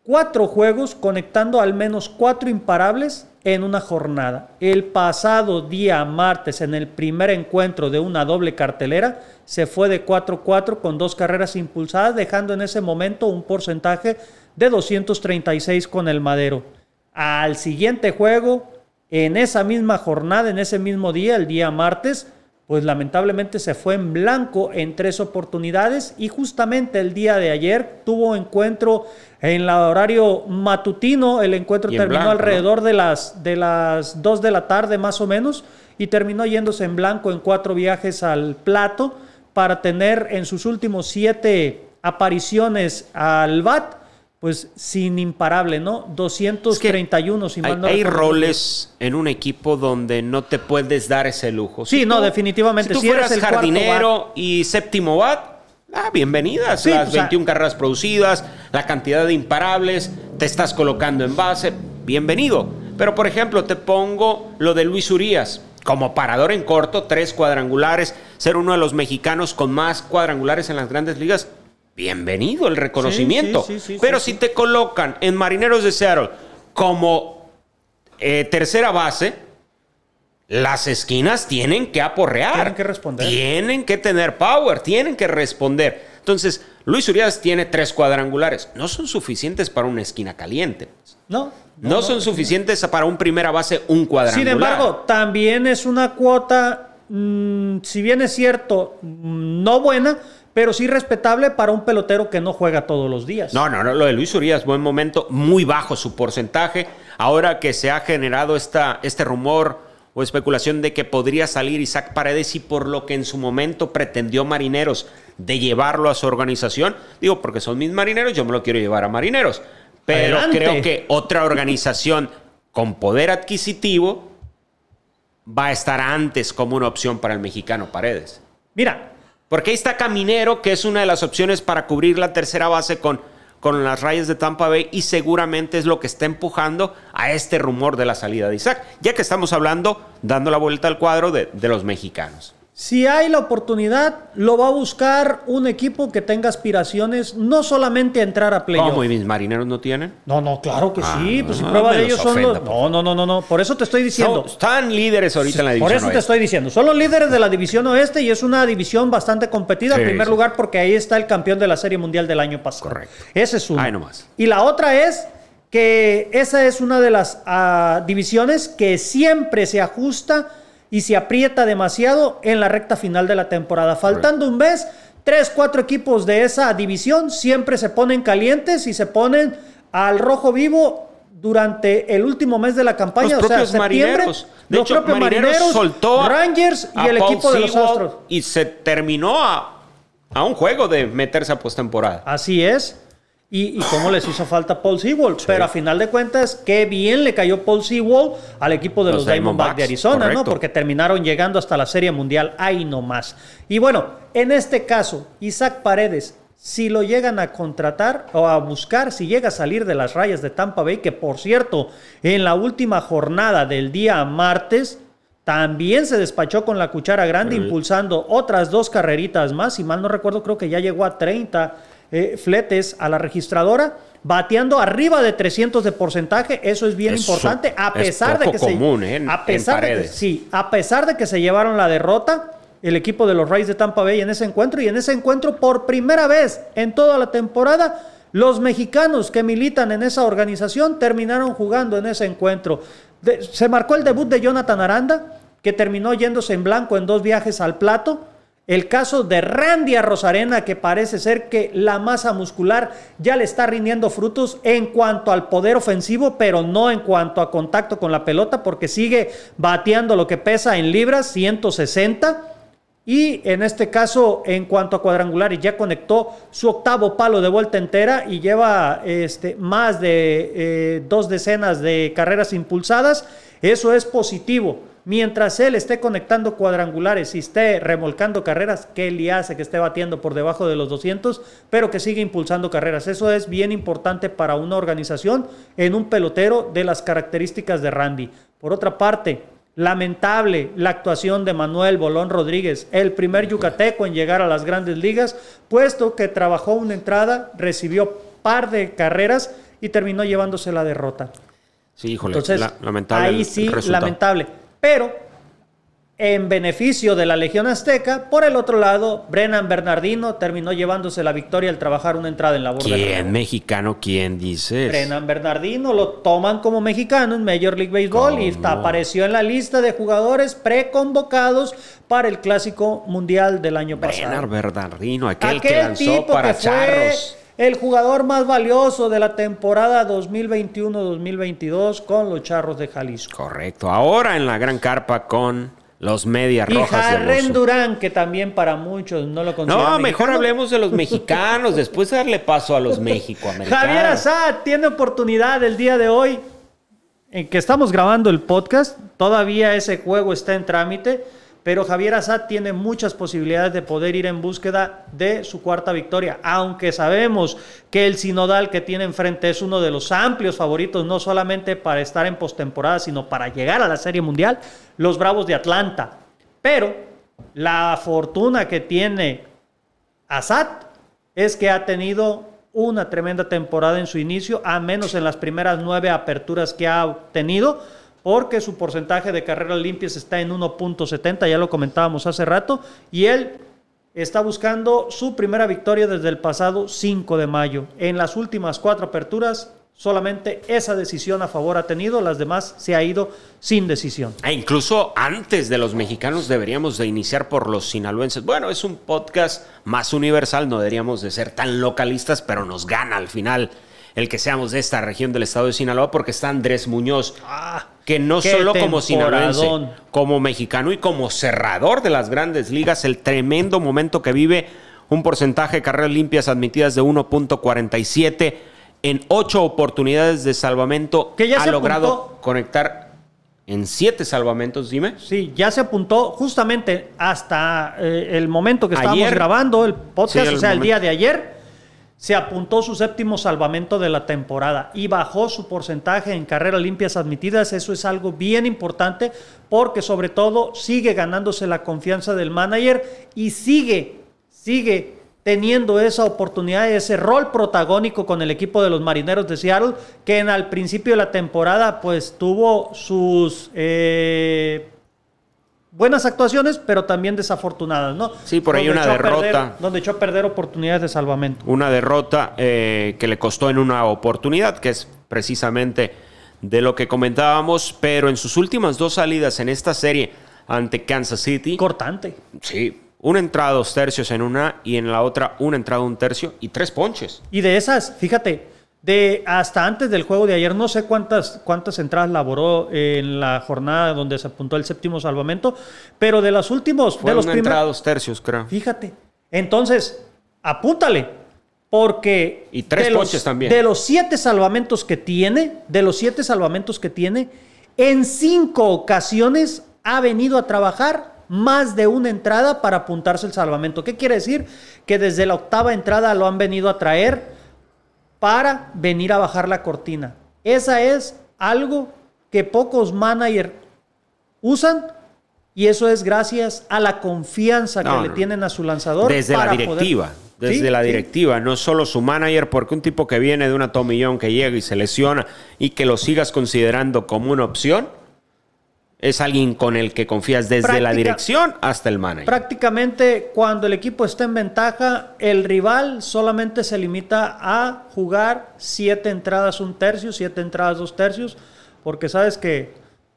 cuatro juegos conectando al menos cuatro imparables en una jornada. El pasado día martes, en el primer encuentro de una doble cartelera, se fue de 4-4 con dos carreras impulsadas, dejando en ese momento un porcentaje de 236 con el Madero. Al siguiente juego, en esa misma jornada, en ese mismo día, el día martes, pues lamentablemente se fue en blanco en tres oportunidades y justamente el día de ayer tuvo encuentro en el horario matutino, el encuentro terminó blanco, ¿no? alrededor de las de las 2 de la tarde más o menos y terminó yéndose en blanco en cuatro viajes al plato para tener en sus últimos siete apariciones al BAT pues sin imparable, ¿no? 231 si Hay, mal no hay recuerdo. roles en un equipo donde no te puedes dar ese lujo. Sí, no, definitivamente. Si tú Si eres fueras el jardinero y séptimo bat, ah, bienvenidas. Sí, las o sea- 21 carreras producidas, la cantidad de imparables, te estás colocando en base, bienvenido. Pero, por ejemplo, te pongo lo de Luis Urias. Como parador en corto, tres cuadrangulares, ser uno de los mexicanos con más cuadrangulares en las grandes ligas. Bienvenido el reconocimiento. sí, sí, sí, Pero si te colocan en Marineros de Seattle como eh, tercera base, las esquinas tienen que aporrear. Tienen que responder. Tienen que tener power, tienen que responder. Entonces, Luis Urias tiene tres cuadrangulares. No son suficientes para una esquina caliente. No. No, son suficientes para un primera base, un cuadrangular. Sin embargo, también es una cuota, mm, si bien es cierto, mm, no buena, pero sí respetable para un pelotero que no juega todos los días. No, no, no, lo de Luis Urias, buen momento, muy bajo su porcentaje. Ahora que se ha generado esta, este rumor o especulación de que podría salir Isaac Paredes y por lo que en su momento pretendió Marineros de llevarlo a su organización, digo, porque son mis marineros, yo me lo quiero llevar a Marineros. Pero Adelante. creo que otra organización con poder adquisitivo va a estar antes como una opción para el mexicano Paredes. Mira, Porque ahí está Caminero, que es una de las opciones para cubrir la tercera base con, con las rayas de Tampa Bay y seguramente es lo que está empujando a este rumor de la salida de Isaac, ya que estamos hablando, dando la vuelta al cuadro de, de los mexicanos. Si hay la oportunidad, lo va a buscar un equipo que tenga aspiraciones no solamente a entrar a playoff. ¿Cómo? ¿Y mis marineros no tienen? No, no, claro que Ah, sí. no, Pues si no prueba me de los ellos son los. No, no, no, no, no. Por eso te estoy diciendo. No, están líderes ahorita en la división. Por eso te estoy diciendo. Son los líderes de la división oeste y es una división bastante competida. Sí, en primer sí. lugar, porque ahí está el campeón de la Serie Mundial del año pasado. Correcto. Ese es uno. Ahí nomás. Y la otra es que esa es una de las ah, divisiones que siempre se ajusta y se aprieta demasiado en la recta final de la temporada. Faltando un mes, tres, cuatro equipos de esa división siempre se ponen calientes y se ponen al rojo vivo durante el último mes de la campaña, Los o sea, marineros. De los hecho, propios marineros, marineros, soltó Rangers y el Paul equipo de los Astros. Y se terminó a, a un juego de meterse a postemporada. Así es. Y, y cómo les hizo falta Paul Sewell. Pero a final de cuentas, qué bien le cayó Paul Sewell al equipo de los, Los Diamondbacks de Arizona, ¿no? Porque terminaron llegando hasta la Serie Mundial. Ahí nomás. Y bueno, en este caso, Isaac Paredes, si lo llegan a contratar o a buscar, si llega a salir de las rayas de Tampa Bay, que por cierto, en la última jornada del día martes, también se despachó con la cuchara grande, impulsando otras dos carreritas más. Si mal no recuerdo, creo que ya llegó a 30 eh, fletes a la registradora, bateando arriba de 300 de porcentaje. Eso es bien Eso importante, a es pesar de que se, común, ¿eh? en- a pesar en de que, sí, a pesar de que se llevaron la derrota. El equipo de los Rays de Tampa Bay en ese encuentro y en ese encuentro por primera vez en toda la temporada los mexicanos que militan en esa organización terminaron jugando en ese encuentro. De- se marcó el debut de Jonathan Aranda, que terminó yéndose en blanco en dos viajes al plato. El caso de Randy Rosarena, que parece ser que la masa muscular ya le está rindiendo frutos en cuanto al poder ofensivo, pero no en cuanto a contacto con la pelota, porque sigue bateando lo que pesa en libras, 160. Y en este caso, en cuanto a cuadrangulares, ya conectó su octavo palo de vuelta entera y lleva este, más de eh, dos decenas de carreras impulsadas. Eso es positivo. Mientras él esté conectando cuadrangulares y esté remolcando carreras, ¿qué le hace que esté batiendo por debajo de los 200, pero que sigue impulsando carreras? Eso es bien importante para una organización en un pelotero de las características de Randy. Por otra parte, Lamentable la actuación de Manuel Bolón Rodríguez, el primer yucateco en llegar a las grandes ligas, puesto que trabajó una entrada, recibió par de carreras y terminó llevándose la derrota. Sí, híjole, Entonces, la- lamentable. ahí sí, resultado. lamentable. Pero en beneficio de la Legión Azteca, por el otro lado, Brennan Bernardino terminó llevándose la victoria al trabajar una entrada en la borda. ¿Quién mexicano? ¿Quién dices? Brennan Bernardino lo toman como mexicano en Major League Baseball y ¿Cómo? apareció en la lista de jugadores preconvocados para el Clásico Mundial del año pasado. Brennan Bernardino, aquel, que lanzó tipo para que charros. El jugador más valioso de la temporada 2021-2022 con los Charros de Jalisco. Correcto. Ahora en la gran carpa con los medias Y rojas Jarren Oso. Durán, que también para muchos no lo consideran No, mejor mexicano. hablemos de los mexicanos, después darle paso a los mexicoamericanos. Javier Azad tiene oportunidad el día de hoy en que estamos grabando el podcast. Todavía ese juego está en trámite, pero Javier Azad tiene muchas posibilidades de poder ir en búsqueda de su cuarta victoria, aunque sabemos que el sinodal que tiene enfrente es uno de los amplios favoritos, no solamente para estar en postemporada, sino para llegar a la Serie Mundial, los Bravos de Atlanta. Pero la fortuna que tiene Azad es que ha tenido una tremenda temporada en su inicio, a menos en las primeras nueve aperturas que ha tenido, porque su porcentaje de carreras limpias está en 1.70, ya lo comentábamos hace rato, y él está buscando su primera victoria desde el pasado 5 de mayo. En las últimas cuatro aperturas, solamente esa decisión a favor ha tenido, las demás se ha ido sin decisión. E incluso antes de los mexicanos deberíamos de iniciar por los sinaloenses. Bueno, es un podcast más universal, no deberíamos de ser tan localistas, pero nos gana al final el que seamos de esta región del estado de Sinaloa porque está Andrés Muñoz, Ah, que no solo como sinaloense, como mexicano y como cerrador de las grandes ligas, el tremendo momento que vive, un porcentaje de carreras limpias admitidas de 1.47 en ocho oportunidades de salvamento, Que ya ha se logrado apuntó. conectar en siete salvamentos, dime. Sí, ya se apuntó justamente hasta eh, el momento que estábamos Ayer. grabando el podcast, Sí, el o sea, el día de ayer, se apuntó su séptimo salvamento de la temporada y bajó su porcentaje en carreras limpias admitidas. Eso es algo bien importante porque sobre todo sigue ganándose la confianza del manager y sigue, sigue teniendo esa oportunidad, ese rol protagónico con el equipo de los Marineros de Seattle, que en al principio de la temporada pues tuvo sus eh, buenas actuaciones, pero también desafortunadas, ¿no? Sí, por ahí Donde una perder- derrota. donde echó a perder oportunidades de salvamento. Una derrota eh, que le costó en una oportunidad, que es precisamente de lo que comentábamos, pero en sus últimas dos salidas en esta serie ante Kansas City, Cortante. sí, una entrada, dos tercios en una y en la otra una entrada, un tercio y tres ponches. Y de esas, fíjate, de hasta antes del juego de ayer, no sé cuántas, cuántas entradas laboró en la jornada donde se apuntó el séptimo salvamento, pero de los últimos, Fue de los primeros, dos tercios, creo. Fíjate. Entonces, apúntale. Porque. Y tres los- ponches también. De los siete salvamentos que tiene, de los siete salvamentos que tiene, en cinco ocasiones ha venido a trabajar más de una entrada para apuntarse el salvamento. ¿Qué quiere decir? Que desde la octava entrada lo han venido a traer para venir a bajar la cortina. Esa es algo que pocos managers usan y eso es gracias a la confianza que No, le tienen a su lanzador. Desde la directiva. poder- Desde Sí, la sí. directiva, no solo su manager, porque un tipo que viene de una tomillón que llega y se lesiona y que lo sigas considerando como una opción, es alguien con el que confías desde la dirección hasta el manager. Prácticamente cuando el equipo está en ventaja, el rival solamente se limita a jugar siete entradas un tercio, siete entradas dos tercios, porque sabes que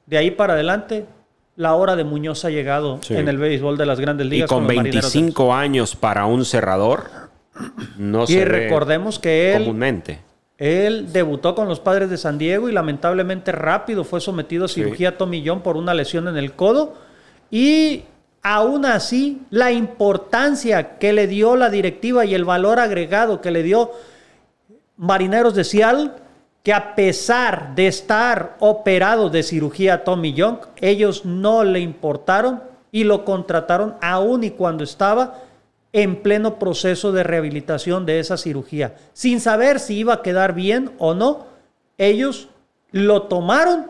de ahí para adelante la hora de Muñoz ha llegado Sí. en el béisbol de las grandes Y ligas. con Marineros de- 25 años para un cerrador, no Y se ve recordemos que él, comúnmente. Él debutó con los padres de San Diego y lamentablemente rápido fue sometido a cirugía Tommy John por una lesión en el codo. Y aún así, la importancia que le dio la directiva y el valor agregado que le dio Marineros de Seattle, que a pesar de estar operado de cirugía Tommy Young, ellos no le importaron y lo contrataron aún y cuando estaba en pleno proceso de rehabilitación de esa cirugía. Sin saber si iba a quedar bien o no, ellos lo tomaron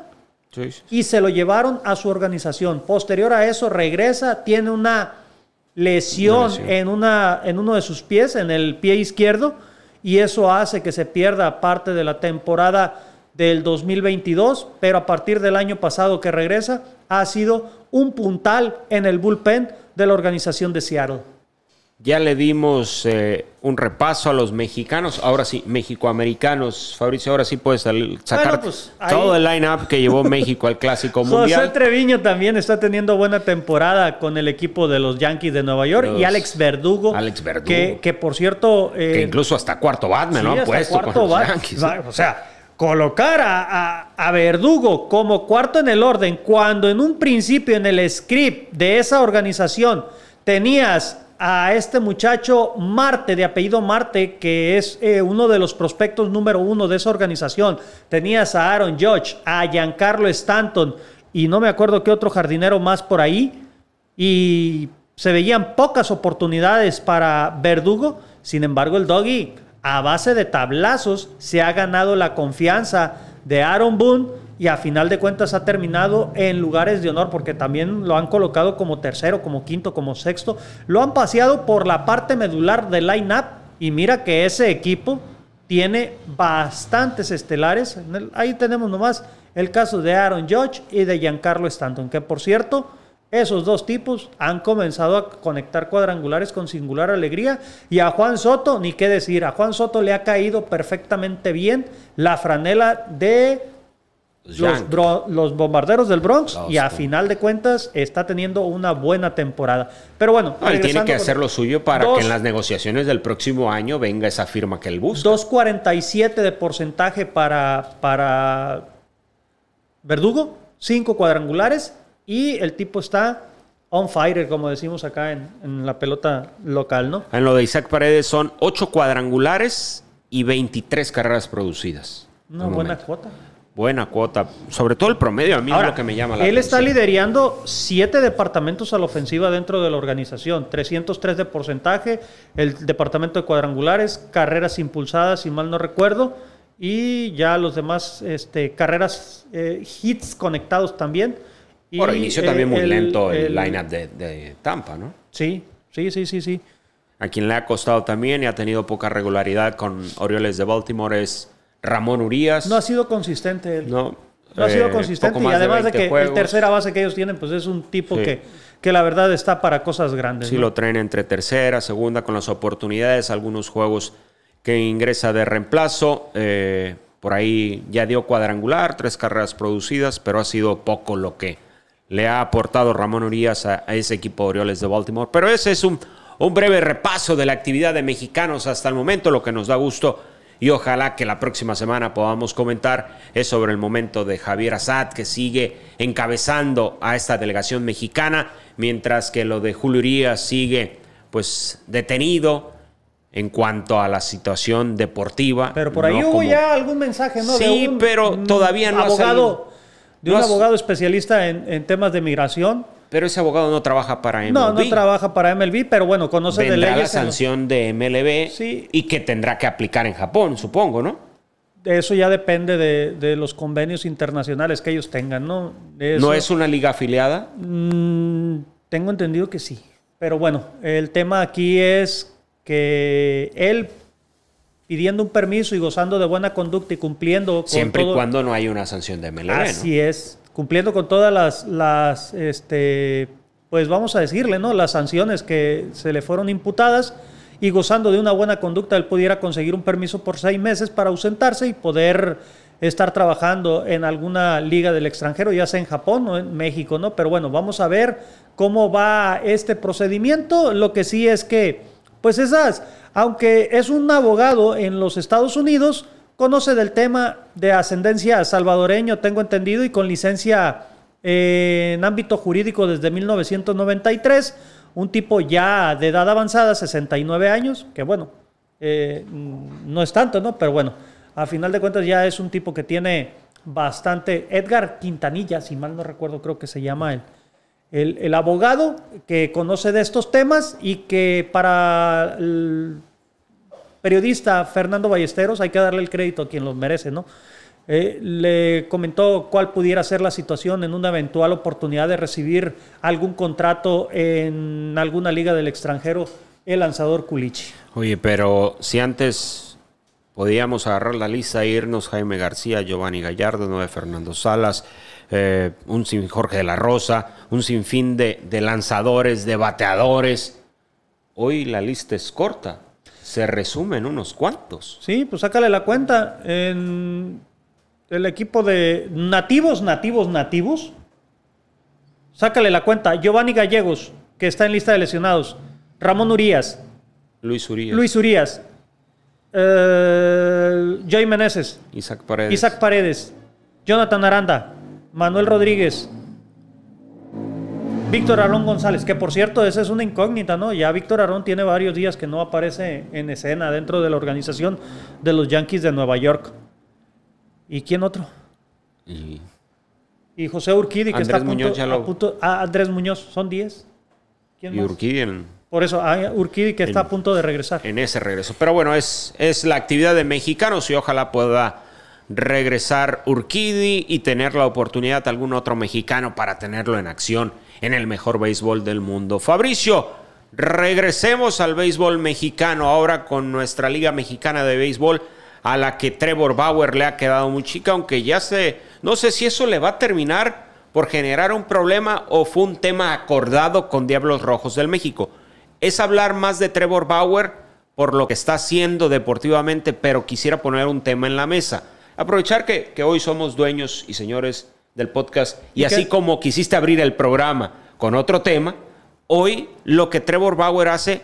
Sí, y se lo llevaron a su organización. Posterior a eso regresa, tiene una lesión, Una lesión. En, una, en uno de sus pies, en el pie izquierdo, y eso hace que se pierda parte de la temporada del 2022, pero a partir del año pasado que regresa, ha sido un puntal en el bullpen de la organización de Seattle. Ya le dimos eh, un repaso a los mexicanos, ahora sí, mexicoamericanos. Fabricio, ahora sí puedes sacar Bueno, pues, todo el line-up que llevó México al Clásico José Mundial. Treviño también está teniendo buena temporada con el equipo de los Yankees de Nueva York Los- y Alex Verdugo, Alex Verdugo. Que, que por cierto... eh, Que incluso hasta cuarto Batman, ¿no? Sí, Han hasta puesto cuarto con los Yankees. va- O sea, colocar a, a- a Verdugo como cuarto en el orden, cuando en un principio en el script de esa organización tenías a este muchacho Marte, de apellido Marte, que es eh, uno de los prospectos número uno de esa organización. Tenías a Aaron Judge, a Giancarlo Stanton y no me acuerdo qué otro jardinero más por ahí y se veían pocas oportunidades para Verdugo. Sin embargo, el Doggy, a base de tablazos, se ha ganado la confianza de Aaron Boone y a final de cuentas ha terminado en lugares de honor porque también lo han colocado como tercero, como quinto, como sexto. Lo han paseado por la parte medular del line-up y mira que ese equipo tiene bastantes estelares. Ahí tenemos nomás el caso de Aaron Judge y de Giancarlo Stanton, que por cierto, esos dos tipos han comenzado a conectar cuadrangulares con singular alegría. Y a Juan Soto, ni qué decir, a Juan Soto le ha caído perfectamente bien la franela de los, bombarderos del Bronx y a final de cuentas está teniendo una buena temporada. Pero bueno, él tiene que hacer lo suyo para que en las negociaciones del próximo año venga esa firma que él busca. 2.47 de porcentaje para, para Verdugo, 5 cuadrangulares y el tipo está on fire, como decimos acá en, la pelota local, ¿no? En lo de Isaac Paredes son 8 cuadrangulares y 23 carreras producidas. Una buena cuota buena cuota. Sobre todo el promedio, a mí es lo que me llama la él atención. Él está liderando siete departamentos a la ofensiva dentro de la organización. 303 de porcentaje, el departamento de cuadrangulares, carreras impulsadas, si mal no recuerdo, y ya los demás este, carreras, eh, hits conectados también. Y Por inicio también muy lento el, lineup de, de Tampa, ¿no? Sí, sí, sí, sí, sí. A quien le ha costado también y ha tenido poca regularidad con Orioles de Baltimore es Ramón Urias. No ha sido consistente él. No. No ha sido eh, consistente y además de, que el tercera base que ellos tienen, pues es un tipo que, que la verdad está para cosas grandes. Sí, lo traen entre tercera, segunda con las oportunidades, algunos juegos que ingresa de reemplazo. Eh, por ahí ya dio cuadrangular, tres carreras producidas, pero ha sido poco lo que le ha aportado Ramón Urias a, ese equipo de Orioles de Baltimore. Pero ese es un, un breve repaso de la actividad de mexicanos hasta el momento, lo que nos da gusto y ojalá que la próxima semana podamos comentar es sobre el momento de Javier Assad que sigue encabezando a esta delegación mexicana, mientras que lo de Julio Urias sigue pues detenido en cuanto a la situación deportiva. Pero por ahí hubo ya algún mensaje, ¿no? Sí, pero todavía no abogado, De un abogado especialista en, en temas de migración pero ese abogado no trabaja para MLB. No, no trabaja para MLB, pero bueno, conoce de leyes. la sanción de MLB sí. y que tendrá que aplicar en Japón, supongo, ¿no? Eso ya depende de, los convenios internacionales que ellos tengan, ¿no? ¿No es una liga afiliada? Mm, tengo entendido que sí. Pero bueno, el tema aquí es que él pidiendo un permiso y gozando de buena conducta y cumpliendo con Siempre y cuando no hay una sanción de MLB, Así es cumpliendo con todas las, este, pues vamos a decirle, ¿no? Las sanciones que se le fueron imputadas y gozando de una buena conducta, él pudiera conseguir un permiso por seis meses para ausentarse y poder estar trabajando en alguna liga del extranjero, ya sea en Japón o en México, ¿no? Pero bueno, vamos a ver cómo va este procedimiento. Lo que sí es que, pues esas, aunque es un abogado en los Estados Unidos, conoce del tema de ascendencia salvadoreño, tengo entendido, y con licencia eh, en ámbito jurídico desde 1993, un tipo ya de edad avanzada, 69 años, que bueno, eh, no es tanto, ¿no? Pero bueno, a final de cuentas ya es un tipo que tiene bastante, Edgar Quintanilla, si mal no recuerdo, creo que se llama él. El, el, abogado que conoce de estos temas y que para el, periodista Fernando Ballesteros, hay que darle el crédito a quien lo merece, ¿no? Eh, le comentó cuál pudiera ser la situación en una eventual oportunidad de recibir algún contrato en alguna liga del extranjero, el lanzador Culichi. Oye, pero si antes podíamos agarrar la lista e irnos Jaime García, Giovanni Gallardo, no de Fernando Salas, eh, un sin Jorge de la Rosa, un sinfín de lanzadores, de bateadores. Hoy la lista es corta se resumen unos cuantos. Sí, pues sácale la cuenta. En el equipo de nativos, nativos, nativos. Sácale la cuenta. Giovanni Gallegos, que está en lista de lesionados. Ramón Urias. Luis Urias. Luis Urias. Eh, Joey Meneses. Isaac Paredes. Isaac Paredes. Jonathan Aranda. Manuel Rodríguez. Víctor Arón González, que por cierto, esa es una incógnita, ¿no? Ya Víctor Arón tiene varios días que no aparece en escena dentro de la organización de los Yankees de Nueva York. ¿Y quién otro? Y, José Urquidi, que está a punto, a ah, Andrés Muñoz, son 10. ¿Quién y Urquidi Por eso, ah, Urquidi que está a punto de regresar. En ese regreso. Pero bueno, es, es la actividad de mexicanos y ojalá pueda regresar Urquidi y tener la oportunidad algún otro mexicano para tenerlo en acción en el mejor béisbol del mundo. Fabricio, regresemos al béisbol mexicano ahora con nuestra Liga Mexicana de Béisbol a la que Trevor Bauer le ha quedado muy chica, aunque ya se No sé si eso le va a terminar por generar un problema o fue un tema acordado con Diablos Rojos del México. Es hablar más de Trevor Bauer por lo que está haciendo deportivamente, pero quisiera poner un tema en la mesa. Aprovechar que, que hoy somos dueños y señores del podcast y, ¿Y así qué? como quisiste abrir el programa con otro tema, hoy lo que Trevor Bauer hace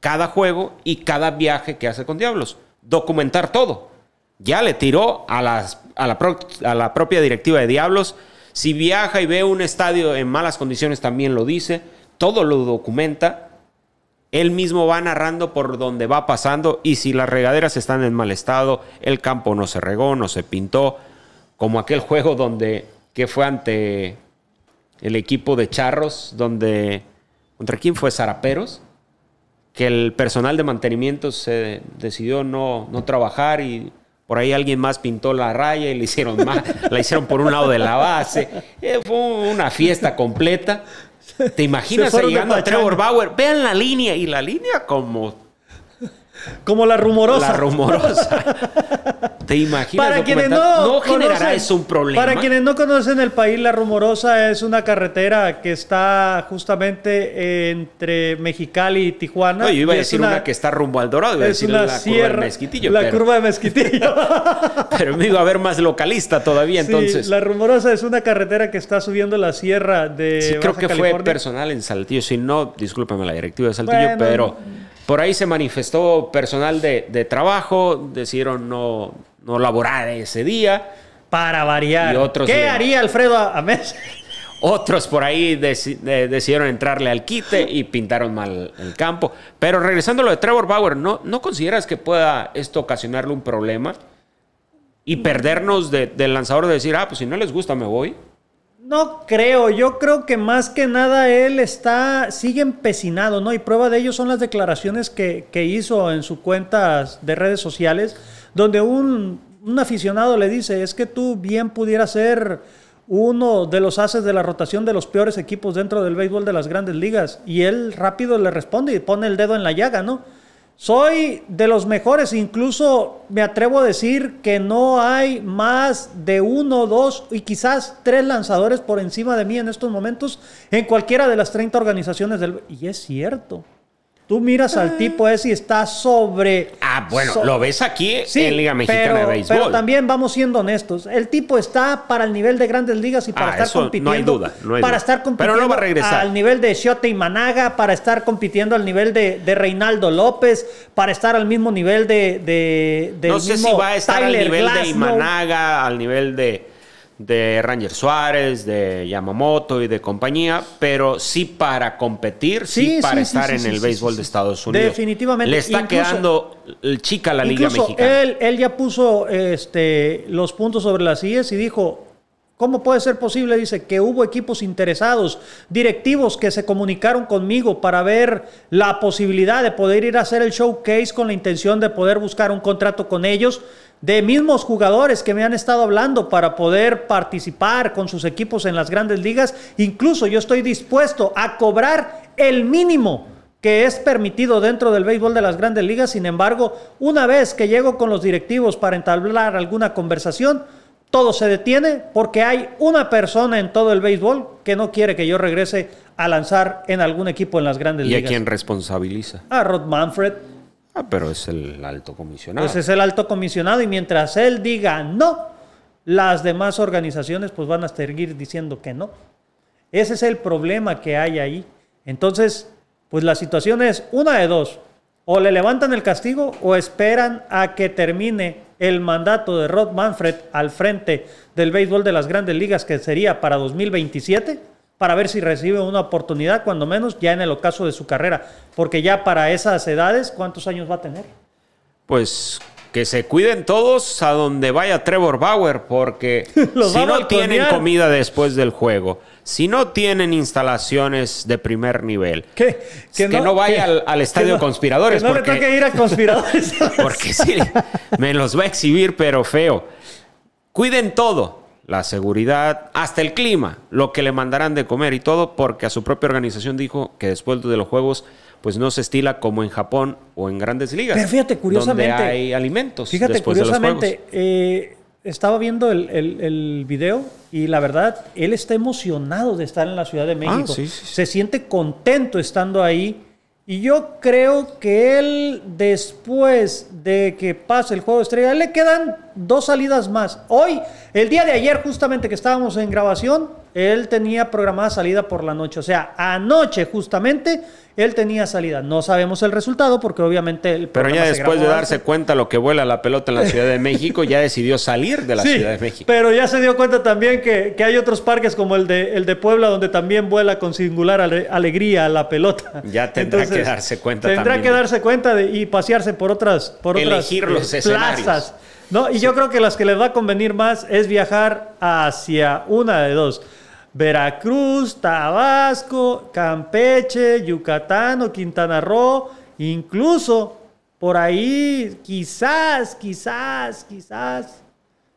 cada juego y cada viaje que hace con Diablos, documentar todo. Ya le tiró a, las, a, la, pro- a la propia directiva de Diablos. Si viaja y ve un estadio en malas condiciones, también lo dice. Todo lo documenta. Él mismo va narrando por donde va pasando. Y si las regaderas están en mal estado, el campo no se regó, no se pintó. Como aquel juego donde, que fue ante el equipo de Charros, donde, ¿contra quién fue? Zaraperos que el personal de mantenimiento se decidió no, no trabajar y por ahí alguien más pintó la raya y le hicieron más, la hicieron por un lado de la base. Eh, fue una fiesta completa. ¿Te imaginas llegando a. Trevor Bauer? Vean la línea y la línea como Como la rumorosa. la rumorosa. ¿Te imaginas? Para quienes no, generará conocen- eso un problema. Para quienes no conocen el país, La Rumorosa es una carretera que está justamente entre Mexicali y Tijuana. No, yo iba a decir una, que está rumbo al Dorado, iba a decir la curva sierra, del Mezquitillo, la pero, curva de Mezquitillo. pero me iba a ver más localista todavía, Sí, entonces. la Rumorosa es una carretera que está subiendo la sierra de Sí, creo Baja que fue personal en Saltillo. Si no, discúlpeme la directiva de Saltillo, Bueno. pero por ahí se manifestó personal de, de trabajo, decidieron no, no laborar ese día. Para variar. Y otros ¿Qué le- haría Alfredo Ames? Otros por ahí deci- eh, decidieron entrarle al quite y pintaron mal el campo. Pero regresando a lo de Trevor Bauer, ¿no, ¿no consideras que pueda esto ocasionarle un problema? Y perdernos de- del lanzador de decir, ah, pues si no les gusta me voy. No creo, yo creo que más que nada él está, sigue empecinado, ¿no? Y prueba de ello son las declaraciones que, que hizo en sus cuentas de redes sociales, donde un, un aficionado le dice, es que tú bien pudieras ser uno de los haces de la rotación de los peores equipos dentro del béisbol de las grandes ligas. Y él rápido le responde y pone el dedo en la llaga, ¿no? Soy de los mejores, incluso me atrevo a decir que no hay más de uno, dos y quizás tres lanzadores por encima de mí en estos momentos en cualquiera de las 30 organizaciones del... Y es cierto. Tú miras al tipo ese y está sobre... Ah, bueno, so- lo ves aquí Sí, en Liga Mexicana pero, de Béisbol. pero también vamos siendo honestos. El tipo está para el nivel de grandes ligas y para Ah, estar eso no hay compitiendo. duda, no hay para duda. estar Pero compitiendo no va a regresar. al nivel de Shiote y Managa, para estar compitiendo al nivel de, de Reinaldo López, para estar al mismo nivel de. no sé si va a estar Tyler al nivel de. Imanaga, al nivel de, de Ranger Suárez, de Yamamoto y de compañía, pero sí para competir, sí, Sí, para sí, estar sí, en el béisbol de. Estados Unidos. Definitivamente. Le está Incluso- quedando chica la Liga Mexicana. Él, él ya puso este, los puntos sobre las IES y dijo, ¿cómo puede ser posible? Dice que hubo equipos interesados, directivos que se comunicaron conmigo para ver la posibilidad de poder ir a hacer el showcase con la intención de poder buscar un contrato con ellos, de mismos jugadores que me han estado hablando para poder participar con sus equipos en las grandes ligas. Incluso yo estoy dispuesto a cobrar el mínimo que es permitido dentro del béisbol de las grandes ligas. Sin embargo, una vez que llego con los directivos para entablar alguna conversación, todo se detiene porque hay una persona en todo el béisbol que no quiere que yo regrese a lanzar en algún equipo en las grandes ¿Y a ligas. quién responsabiliza? A Rod Manfred. Ah, pero es el alto comisionado. Pues es el alto comisionado y mientras él diga no, las demás organizaciones pues van a seguir diciendo que no. Ese es el problema que hay ahí. Entonces, pues la situación es una de dos. O le levantan el castigo o esperan a que termine el mandato de Rod Manfred al frente del béisbol de las grandes ligas, que sería para 2027, para ver si recibe una oportunidad, cuando menos ya en el ocaso de su carrera. Porque ya para esas edades, ¿cuántos años va a tener? Pues que se cuiden todos a donde vaya Trevor Bauer, porque si no tienen comida después del juego, si no tienen instalaciones de primer nivel, Que, que no vaya al- al estadio Conspiradores, Que no porque- toque ir a conspiradores. porque sí, me los va a exhibir, pero feo. Cuiden todo, la seguridad, hasta el clima, lo que le mandarán de comer y todo, porque a su propia organización dijo que después de los juegos, pues no se estila como en Japón o en grandes ligas. Pero fíjate, curiosamente- Donde hay alimentos Fíjate, después de los curiosamente, juegos. eh, estaba viendo el, el- el video y la verdad, él está emocionado de estar en la Ciudad de México. sí, sí, sí. Se siente contento estando ahí. Y yo creo que él, después de que pase el juego de estrella, le quedan dos salidas más. Hoy, el día de ayer, justamente que estábamos en grabación, él tenía programada salida por la noche. O sea, anoche justamente él tenía salida. No sabemos el resultado porque obviamente el Pero ya después de darse antes. cuenta lo que vuela la pelota en la Ciudad de México, ya decidió salir de la Sí, Ciudad de México. Pero ya se dio cuenta también que, que hay otros parques como el de, el de Puebla donde también vuela con singular ale- alegría la pelota. Ya tendrá que darse cuenta Tendrá también que de- darse cuenta de- y pasearse por otras, por otras escenarios. plazas. ¿no? Y yo creo que las que les va a convenir más es viajar hacia una de dos. Veracruz, Tabasco, Campeche, Yucatán o Quintana Roo, incluso por ahí, quizás, quizás, quizás,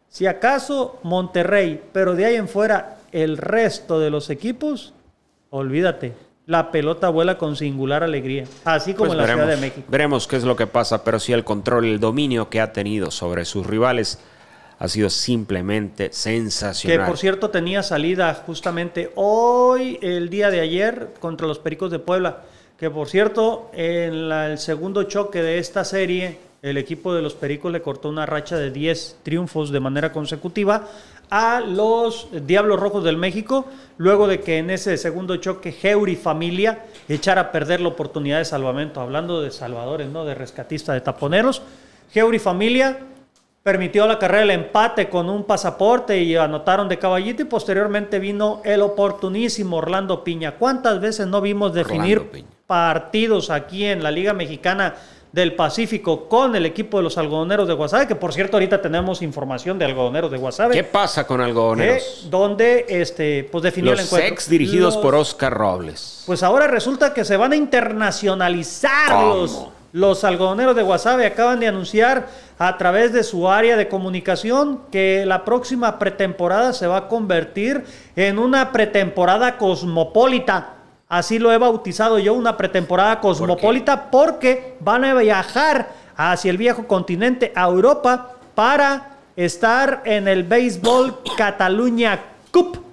si acaso Monterrey, pero de ahí en fuera el resto de los equipos, olvídate, la pelota vuela con singular alegría, así como Pues en la veremos, Ciudad de México. veremos qué es lo que pasa, pero sí el control, el dominio que ha tenido sobre sus rivales ha sido simplemente Que sensacional. por cierto tenía salida justamente hoy, el día de ayer, contra los Pericos de Puebla. Que por cierto, en la- el segundo choque de esta serie, el equipo de los Pericos le cortó una racha de 10 triunfos de manera consecutiva a los Diablos Rojos del México, luego de que en ese segundo choque Heuri Familia echara a perder la oportunidad de salvamento. Hablando de salvadores, ¿no? De rescatista, de taponeros. Heuri Familia permitió la carrera el empate con un pasaporte y anotaron de caballito y posteriormente vino el oportunísimo Orlando Piña. ¿Cuántas veces no vimos definir partidos aquí en la Liga Mexicana del Pacífico con el equipo de los algodoneros de Guasave? Que por cierto ahorita tenemos información de algodoneros de Guasave. ¿Qué pasa con algodoneros? donde este, pues definió el Los encuentro. ex dirigidos Los- por Oscar Robles. pues ahora resulta que se van a internacionalizar ¿Cómo? los, los algodoneros de Guasave. Acaban de anunciar a través de su área de comunicación que la próxima pretemporada se va a convertir en una pretemporada cosmopolita. Así lo he bautizado yo, una pretemporada cosmopolita, porque van a viajar hacia el viejo continente, a Europa, para estar en el Béisbol Cataluña Cup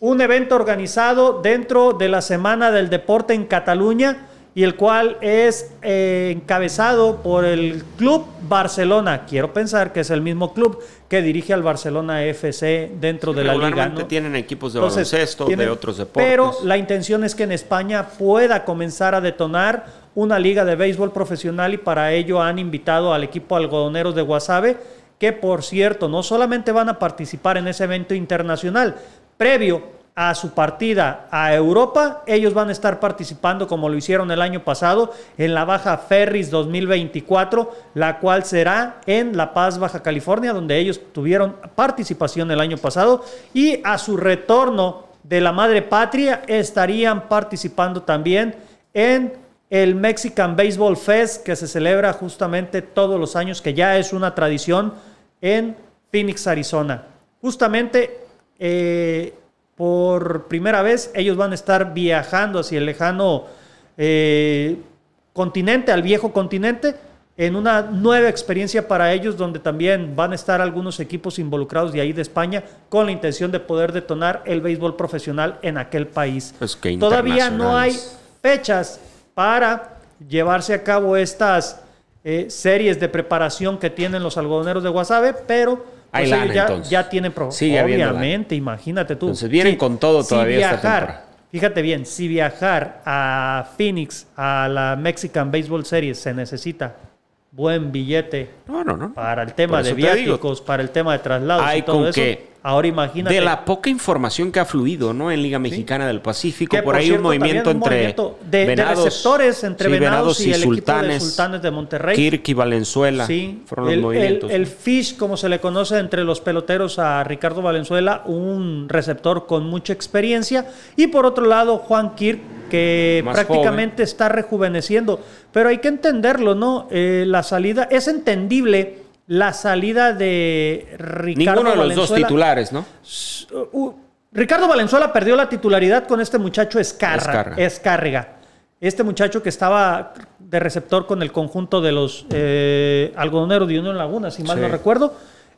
un evento organizado dentro de la Semana del Deporte en Cataluña y el cual es eh, encabezado por el Club Barcelona. Quiero pensar que es el mismo club que dirige al Barcelona FC dentro de la liga. ¿no? tienen equipos de Entonces, baloncesto, tienen- de otros deportes. Pero la intención es que en España pueda comenzar a detonar una liga de béisbol profesional y para ello han invitado al equipo algodoneros de Guasave, que por cierto no solamente van a participar en ese evento internacional, previo a su partida a Europa, ellos van a estar participando como lo hicieron el año pasado en la Baja Ferris 2024, la cual será en La Paz, Baja California, donde ellos tuvieron participación el año pasado y a su retorno de la madre patria estarían participando también en el Mexican Baseball Fest que se celebra justamente todos los años, que ya es una tradición en Phoenix, Arizona. Justamente eh, por primera vez ellos van a estar viajando hacia el lejano eh, continente, al viejo continente, en una nueva experiencia para ellos donde también van a estar algunos equipos involucrados de ahí de España con la intención de poder detonar el béisbol profesional en aquel país. Pues que Todavía no hay fechas para llevarse a cabo estas eh, series de preparación que tienen los algodoneros de Guasave, pero Hay pues, lana, ya, entonces. ya tienen Sigue obviamente, imagínate tú. Entonces, vienen con todo todavía esta viajar, temporada. Fíjate bien, si viajar a Phoenix, a la Mexican Baseball Series, se necesita buen billete No, no, no. para el tema de digo. viáticos, para el tema de traslados Hay y todo con eso. qué. Ahora imagínate. De la poca información que ha fluido, ¿no? En Liga Mexicana del Pacífico, Que, por ahí cierto, un movimiento un entre movimiento de, receptores entre sí, Venados, y, el equipo de Sultanes, Sultanes de Monterrey. Kirk y Valenzuela. Sí, fueron los el, movimientos. el- el. Fish, como se le conoce entre los peloteros a Ricardo Valenzuela, un receptor con mucha experiencia. Y por otro lado, Juan Kirk, que Más prácticamente está rejuveneciendo. Pero hay que entenderlo, ¿no? Eh, la salida, es entendible la salida de Ricardo Ninguno de los dos titulares, ¿no? Uh, Ricardo Valenzuela perdió la titularidad con este muchacho Escarra, Escarra. Escárrega. Este muchacho que estaba de receptor con el conjunto de los eh, algodoneros de Unión Laguna, si mal Sí. no recuerdo.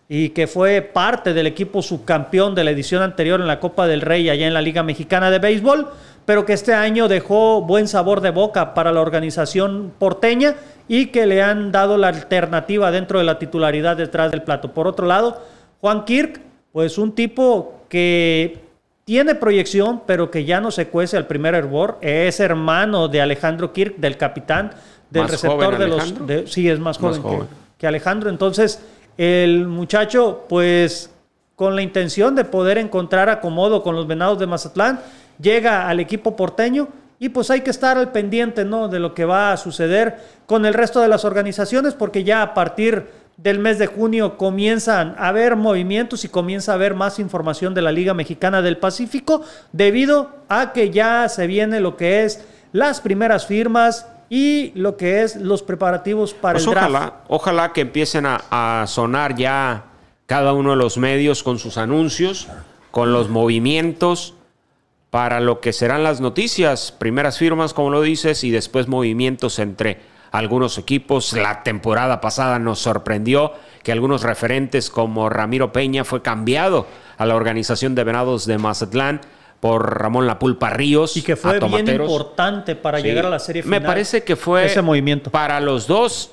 y que fue parte del equipo subcampeón de la edición anterior en la Copa del Rey allá en la Liga Mexicana de Béisbol, pero que este año dejó buen sabor de boca para la organización porteña y que le han dado la alternativa dentro de la titularidad detrás del plato. Por otro lado, Juan Kirk, pues un tipo que tiene proyección, pero que ya no se cuece al primer hervor. Es hermano de Alejandro Kirk, del capitán, del receptor de los. sí, es más joven, Que, Alejandro. Entonces, el muchacho, pues, con la intención de poder encontrar acomodo con los venados de Mazatlán, llega al equipo porteño. Y pues hay que estar al pendiente ¿no? de lo que va a suceder con el resto de las organizaciones, porque ya a partir del mes de junio comienzan a haber movimientos y comienza a haber más información de la Liga Mexicana del Pacífico debido a que ya se viene lo que es las primeras firmas y lo que es los preparativos para pues el draft. Ojalá, ojalá que empiecen a, a sonar ya cada uno de los medios con sus anuncios, con los movimientos para lo que serán las noticias, primeras firmas como lo dices y después movimientos entre algunos equipos. La temporada pasada nos sorprendió que algunos referentes como Ramiro Peña fue cambiado a la organización de Venados de Mazatlán por Ramón La Pulpa Ríos. Y que fue bien importante para llegar a la serie final. Me parece que fue ese movimiento. Para los dos,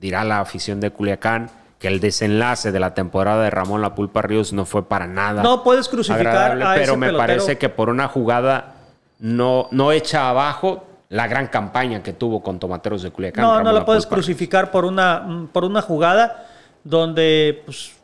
dirá la afición de Culiacán, que el desenlace de la temporada de Ramón La Pulpa Ríos no fue para nada. No puedes crucificar a pero me parece que por una jugada no, no hecha abajo la gran campaña que tuvo con Tomateros de Culiacán. No, no la puedes crucificar por una, por una jugada donde pues,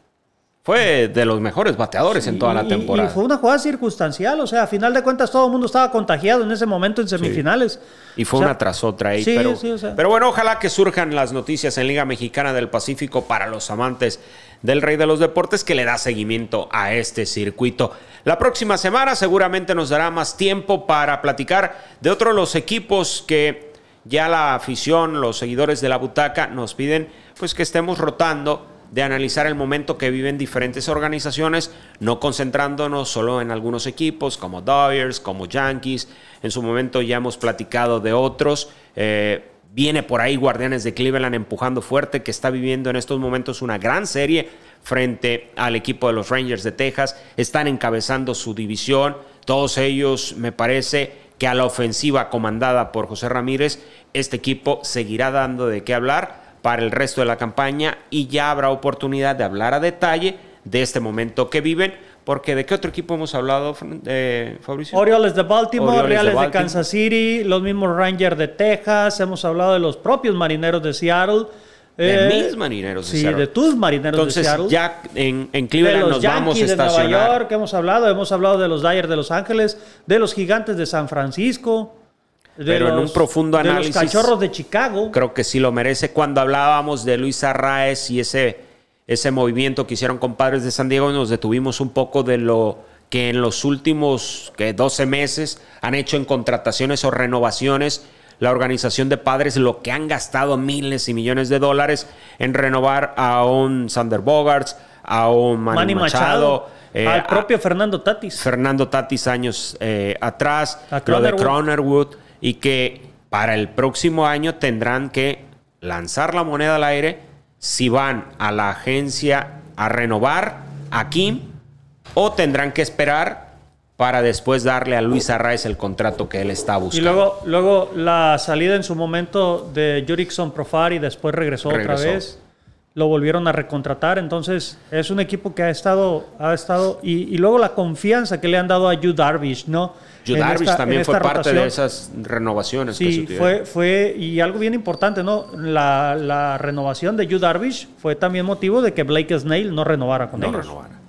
fue de los mejores bateadores en toda la temporada. Y, fue una jugada circunstancial, o sea, a final de cuentas todo el mundo estaba contagiado en ese momento en semifinales. Y fue una tras otra ahí. pero, pero bueno, ojalá que surjan las noticias en Liga Mexicana del Pacífico para los amantes del Rey de los Deportes que le da seguimiento a este circuito. La próxima semana seguramente nos dará más tiempo para platicar de otro de los equipos que ya la afición, los seguidores de la butaca nos piden pues que estemos rotando de analizar el momento que viven diferentes organizaciones, no concentrándonos solo en algunos equipos como Dodgers, como Yankees. En su momento ya hemos platicado de otros. Eh, viene por ahí Guardianes de Cleveland empujando fuerte, que está viviendo en estos momentos una gran serie frente al equipo de los Rangers de Texas. Están encabezando su división. Todos ellos, me parece que a la ofensiva comandada por José Ramírez, este equipo seguirá dando de qué hablar para el resto de la campaña y ya habrá oportunidad de hablar a detalle de este momento que viven. Porque ¿de qué otro equipo hemos hablado, eh, Fabricio? Orioles de Baltimore, Reales de, Kansas City, los mismos Rangers de Texas, hemos hablado de los propios Marineros de Seattle. De eh, mis marineros de sí, de tus marineros de Seattle. ya en, en Cleveland de los nos vamos a estacionar. de Nueva York hemos hablado. Hemos hablado de los Dyers de Los Ángeles, de los Gigantes de San Francisco. Pero en un profundo análisis. De los Cachorros de Chicago. Creo que sí lo merece. Cuando hablábamos de Luis Arraez y ese, ese movimiento que hicieron con Padres de San Diego, nos detuvimos un poco de lo que en los últimos que 12 meses han hecho en contrataciones o renovaciones la organización de padres lo que han gastado miles y millones de dólares en renovar a un Sander Bogarts, a un Manny, Machado, eh, al propio Fernando Tatis. Fernando Tatis años eh, atrás, lo de Cronerwood, y que para el próximo año tendrán que lanzar la moneda al aire si van a la agencia a renovar a Kim o tendrán que esperar para después darle a Luis Arraez el contrato que él está buscando. Y luego, luego la salida en su momento de Jurickson Profari, después regresó, otra vez. Lo volvieron a recontratar. Entonces, es un equipo que ha estado, ha estado, y, luego la confianza que le han dado a Yu Darvish, ¿no? Yu Darvish también fue parte de esas renovaciones. Sí, fue, fue, y algo bien importante, ¿no? La, renovación de Yu Darvish fue también motivo de que Blake Snail no renovara con no Renovara.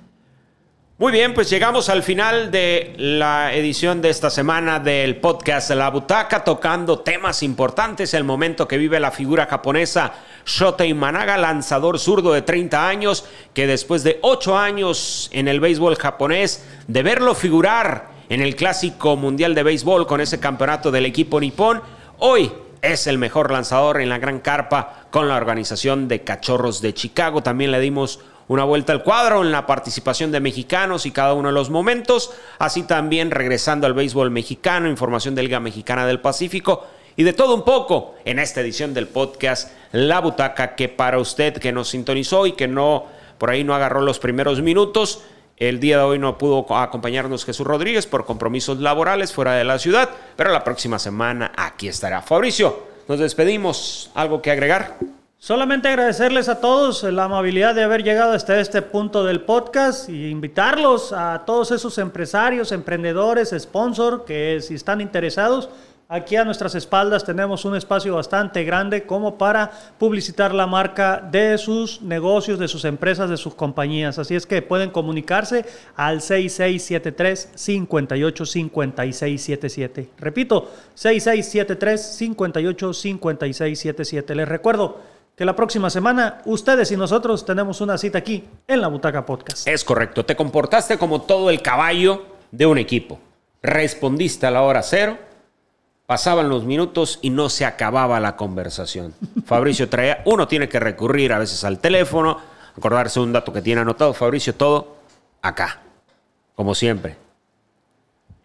Muy bien, pues llegamos al final de la edición de esta semana del podcast La Butaca, tocando temas importantes, el momento que vive la figura japonesa Shotei Managa, lanzador zurdo de 30 años, que después de 8 años en el béisbol japonés, de verlo figurar en el Clásico Mundial de Béisbol con ese campeonato del equipo nipón, hoy es el mejor lanzador en la gran carpa con la organización de Cachorros de Chicago. También le dimos una vuelta al cuadro en la participación de mexicanos y cada uno de los momentos, así también regresando al béisbol mexicano, información de Liga Mexicana del Pacífico y de todo un poco en esta edición del podcast La Butaca que para usted que nos sintonizó y que no por ahí no agarró los primeros minutos. El día de hoy no pudo acompañarnos Jesús Rodríguez por compromisos laborales fuera de la ciudad, pero la próxima semana aquí estará. Fabricio, nos despedimos. ¿Algo que agregar? Solamente agradecerles a todos la amabilidad de haber llegado hasta este punto del podcast y invitarlos a todos esos empresarios, emprendedores, sponsors que si están interesados, Aquí a nuestras espaldas tenemos un espacio bastante grande como para publicitar la marca de sus negocios, de sus empresas, de sus compañías. Así es que pueden comunicarse al 6673 585677. Repito, 6673 585677. Les recuerdo que la próxima semana ustedes y nosotros tenemos una cita aquí en la Butaca Podcast. Es correcto, te comportaste como todo el caballo de un equipo. Respondiste a la hora cero Pasaban los minutos y no se acababa la conversación. Fabricio traía, uno tiene que recurrir a veces al teléfono, acordarse un dato que tiene anotado. Fabricio, todo acá, como siempre.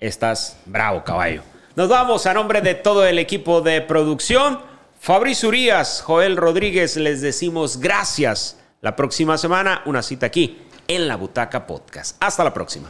Estás bravo, caballo. Nos vamos a nombre de todo el equipo de producción. Fabricio Urias, Joel Rodríguez, les decimos gracias. La próxima semana, una cita aquí en la Butaca Podcast. Hasta la próxima.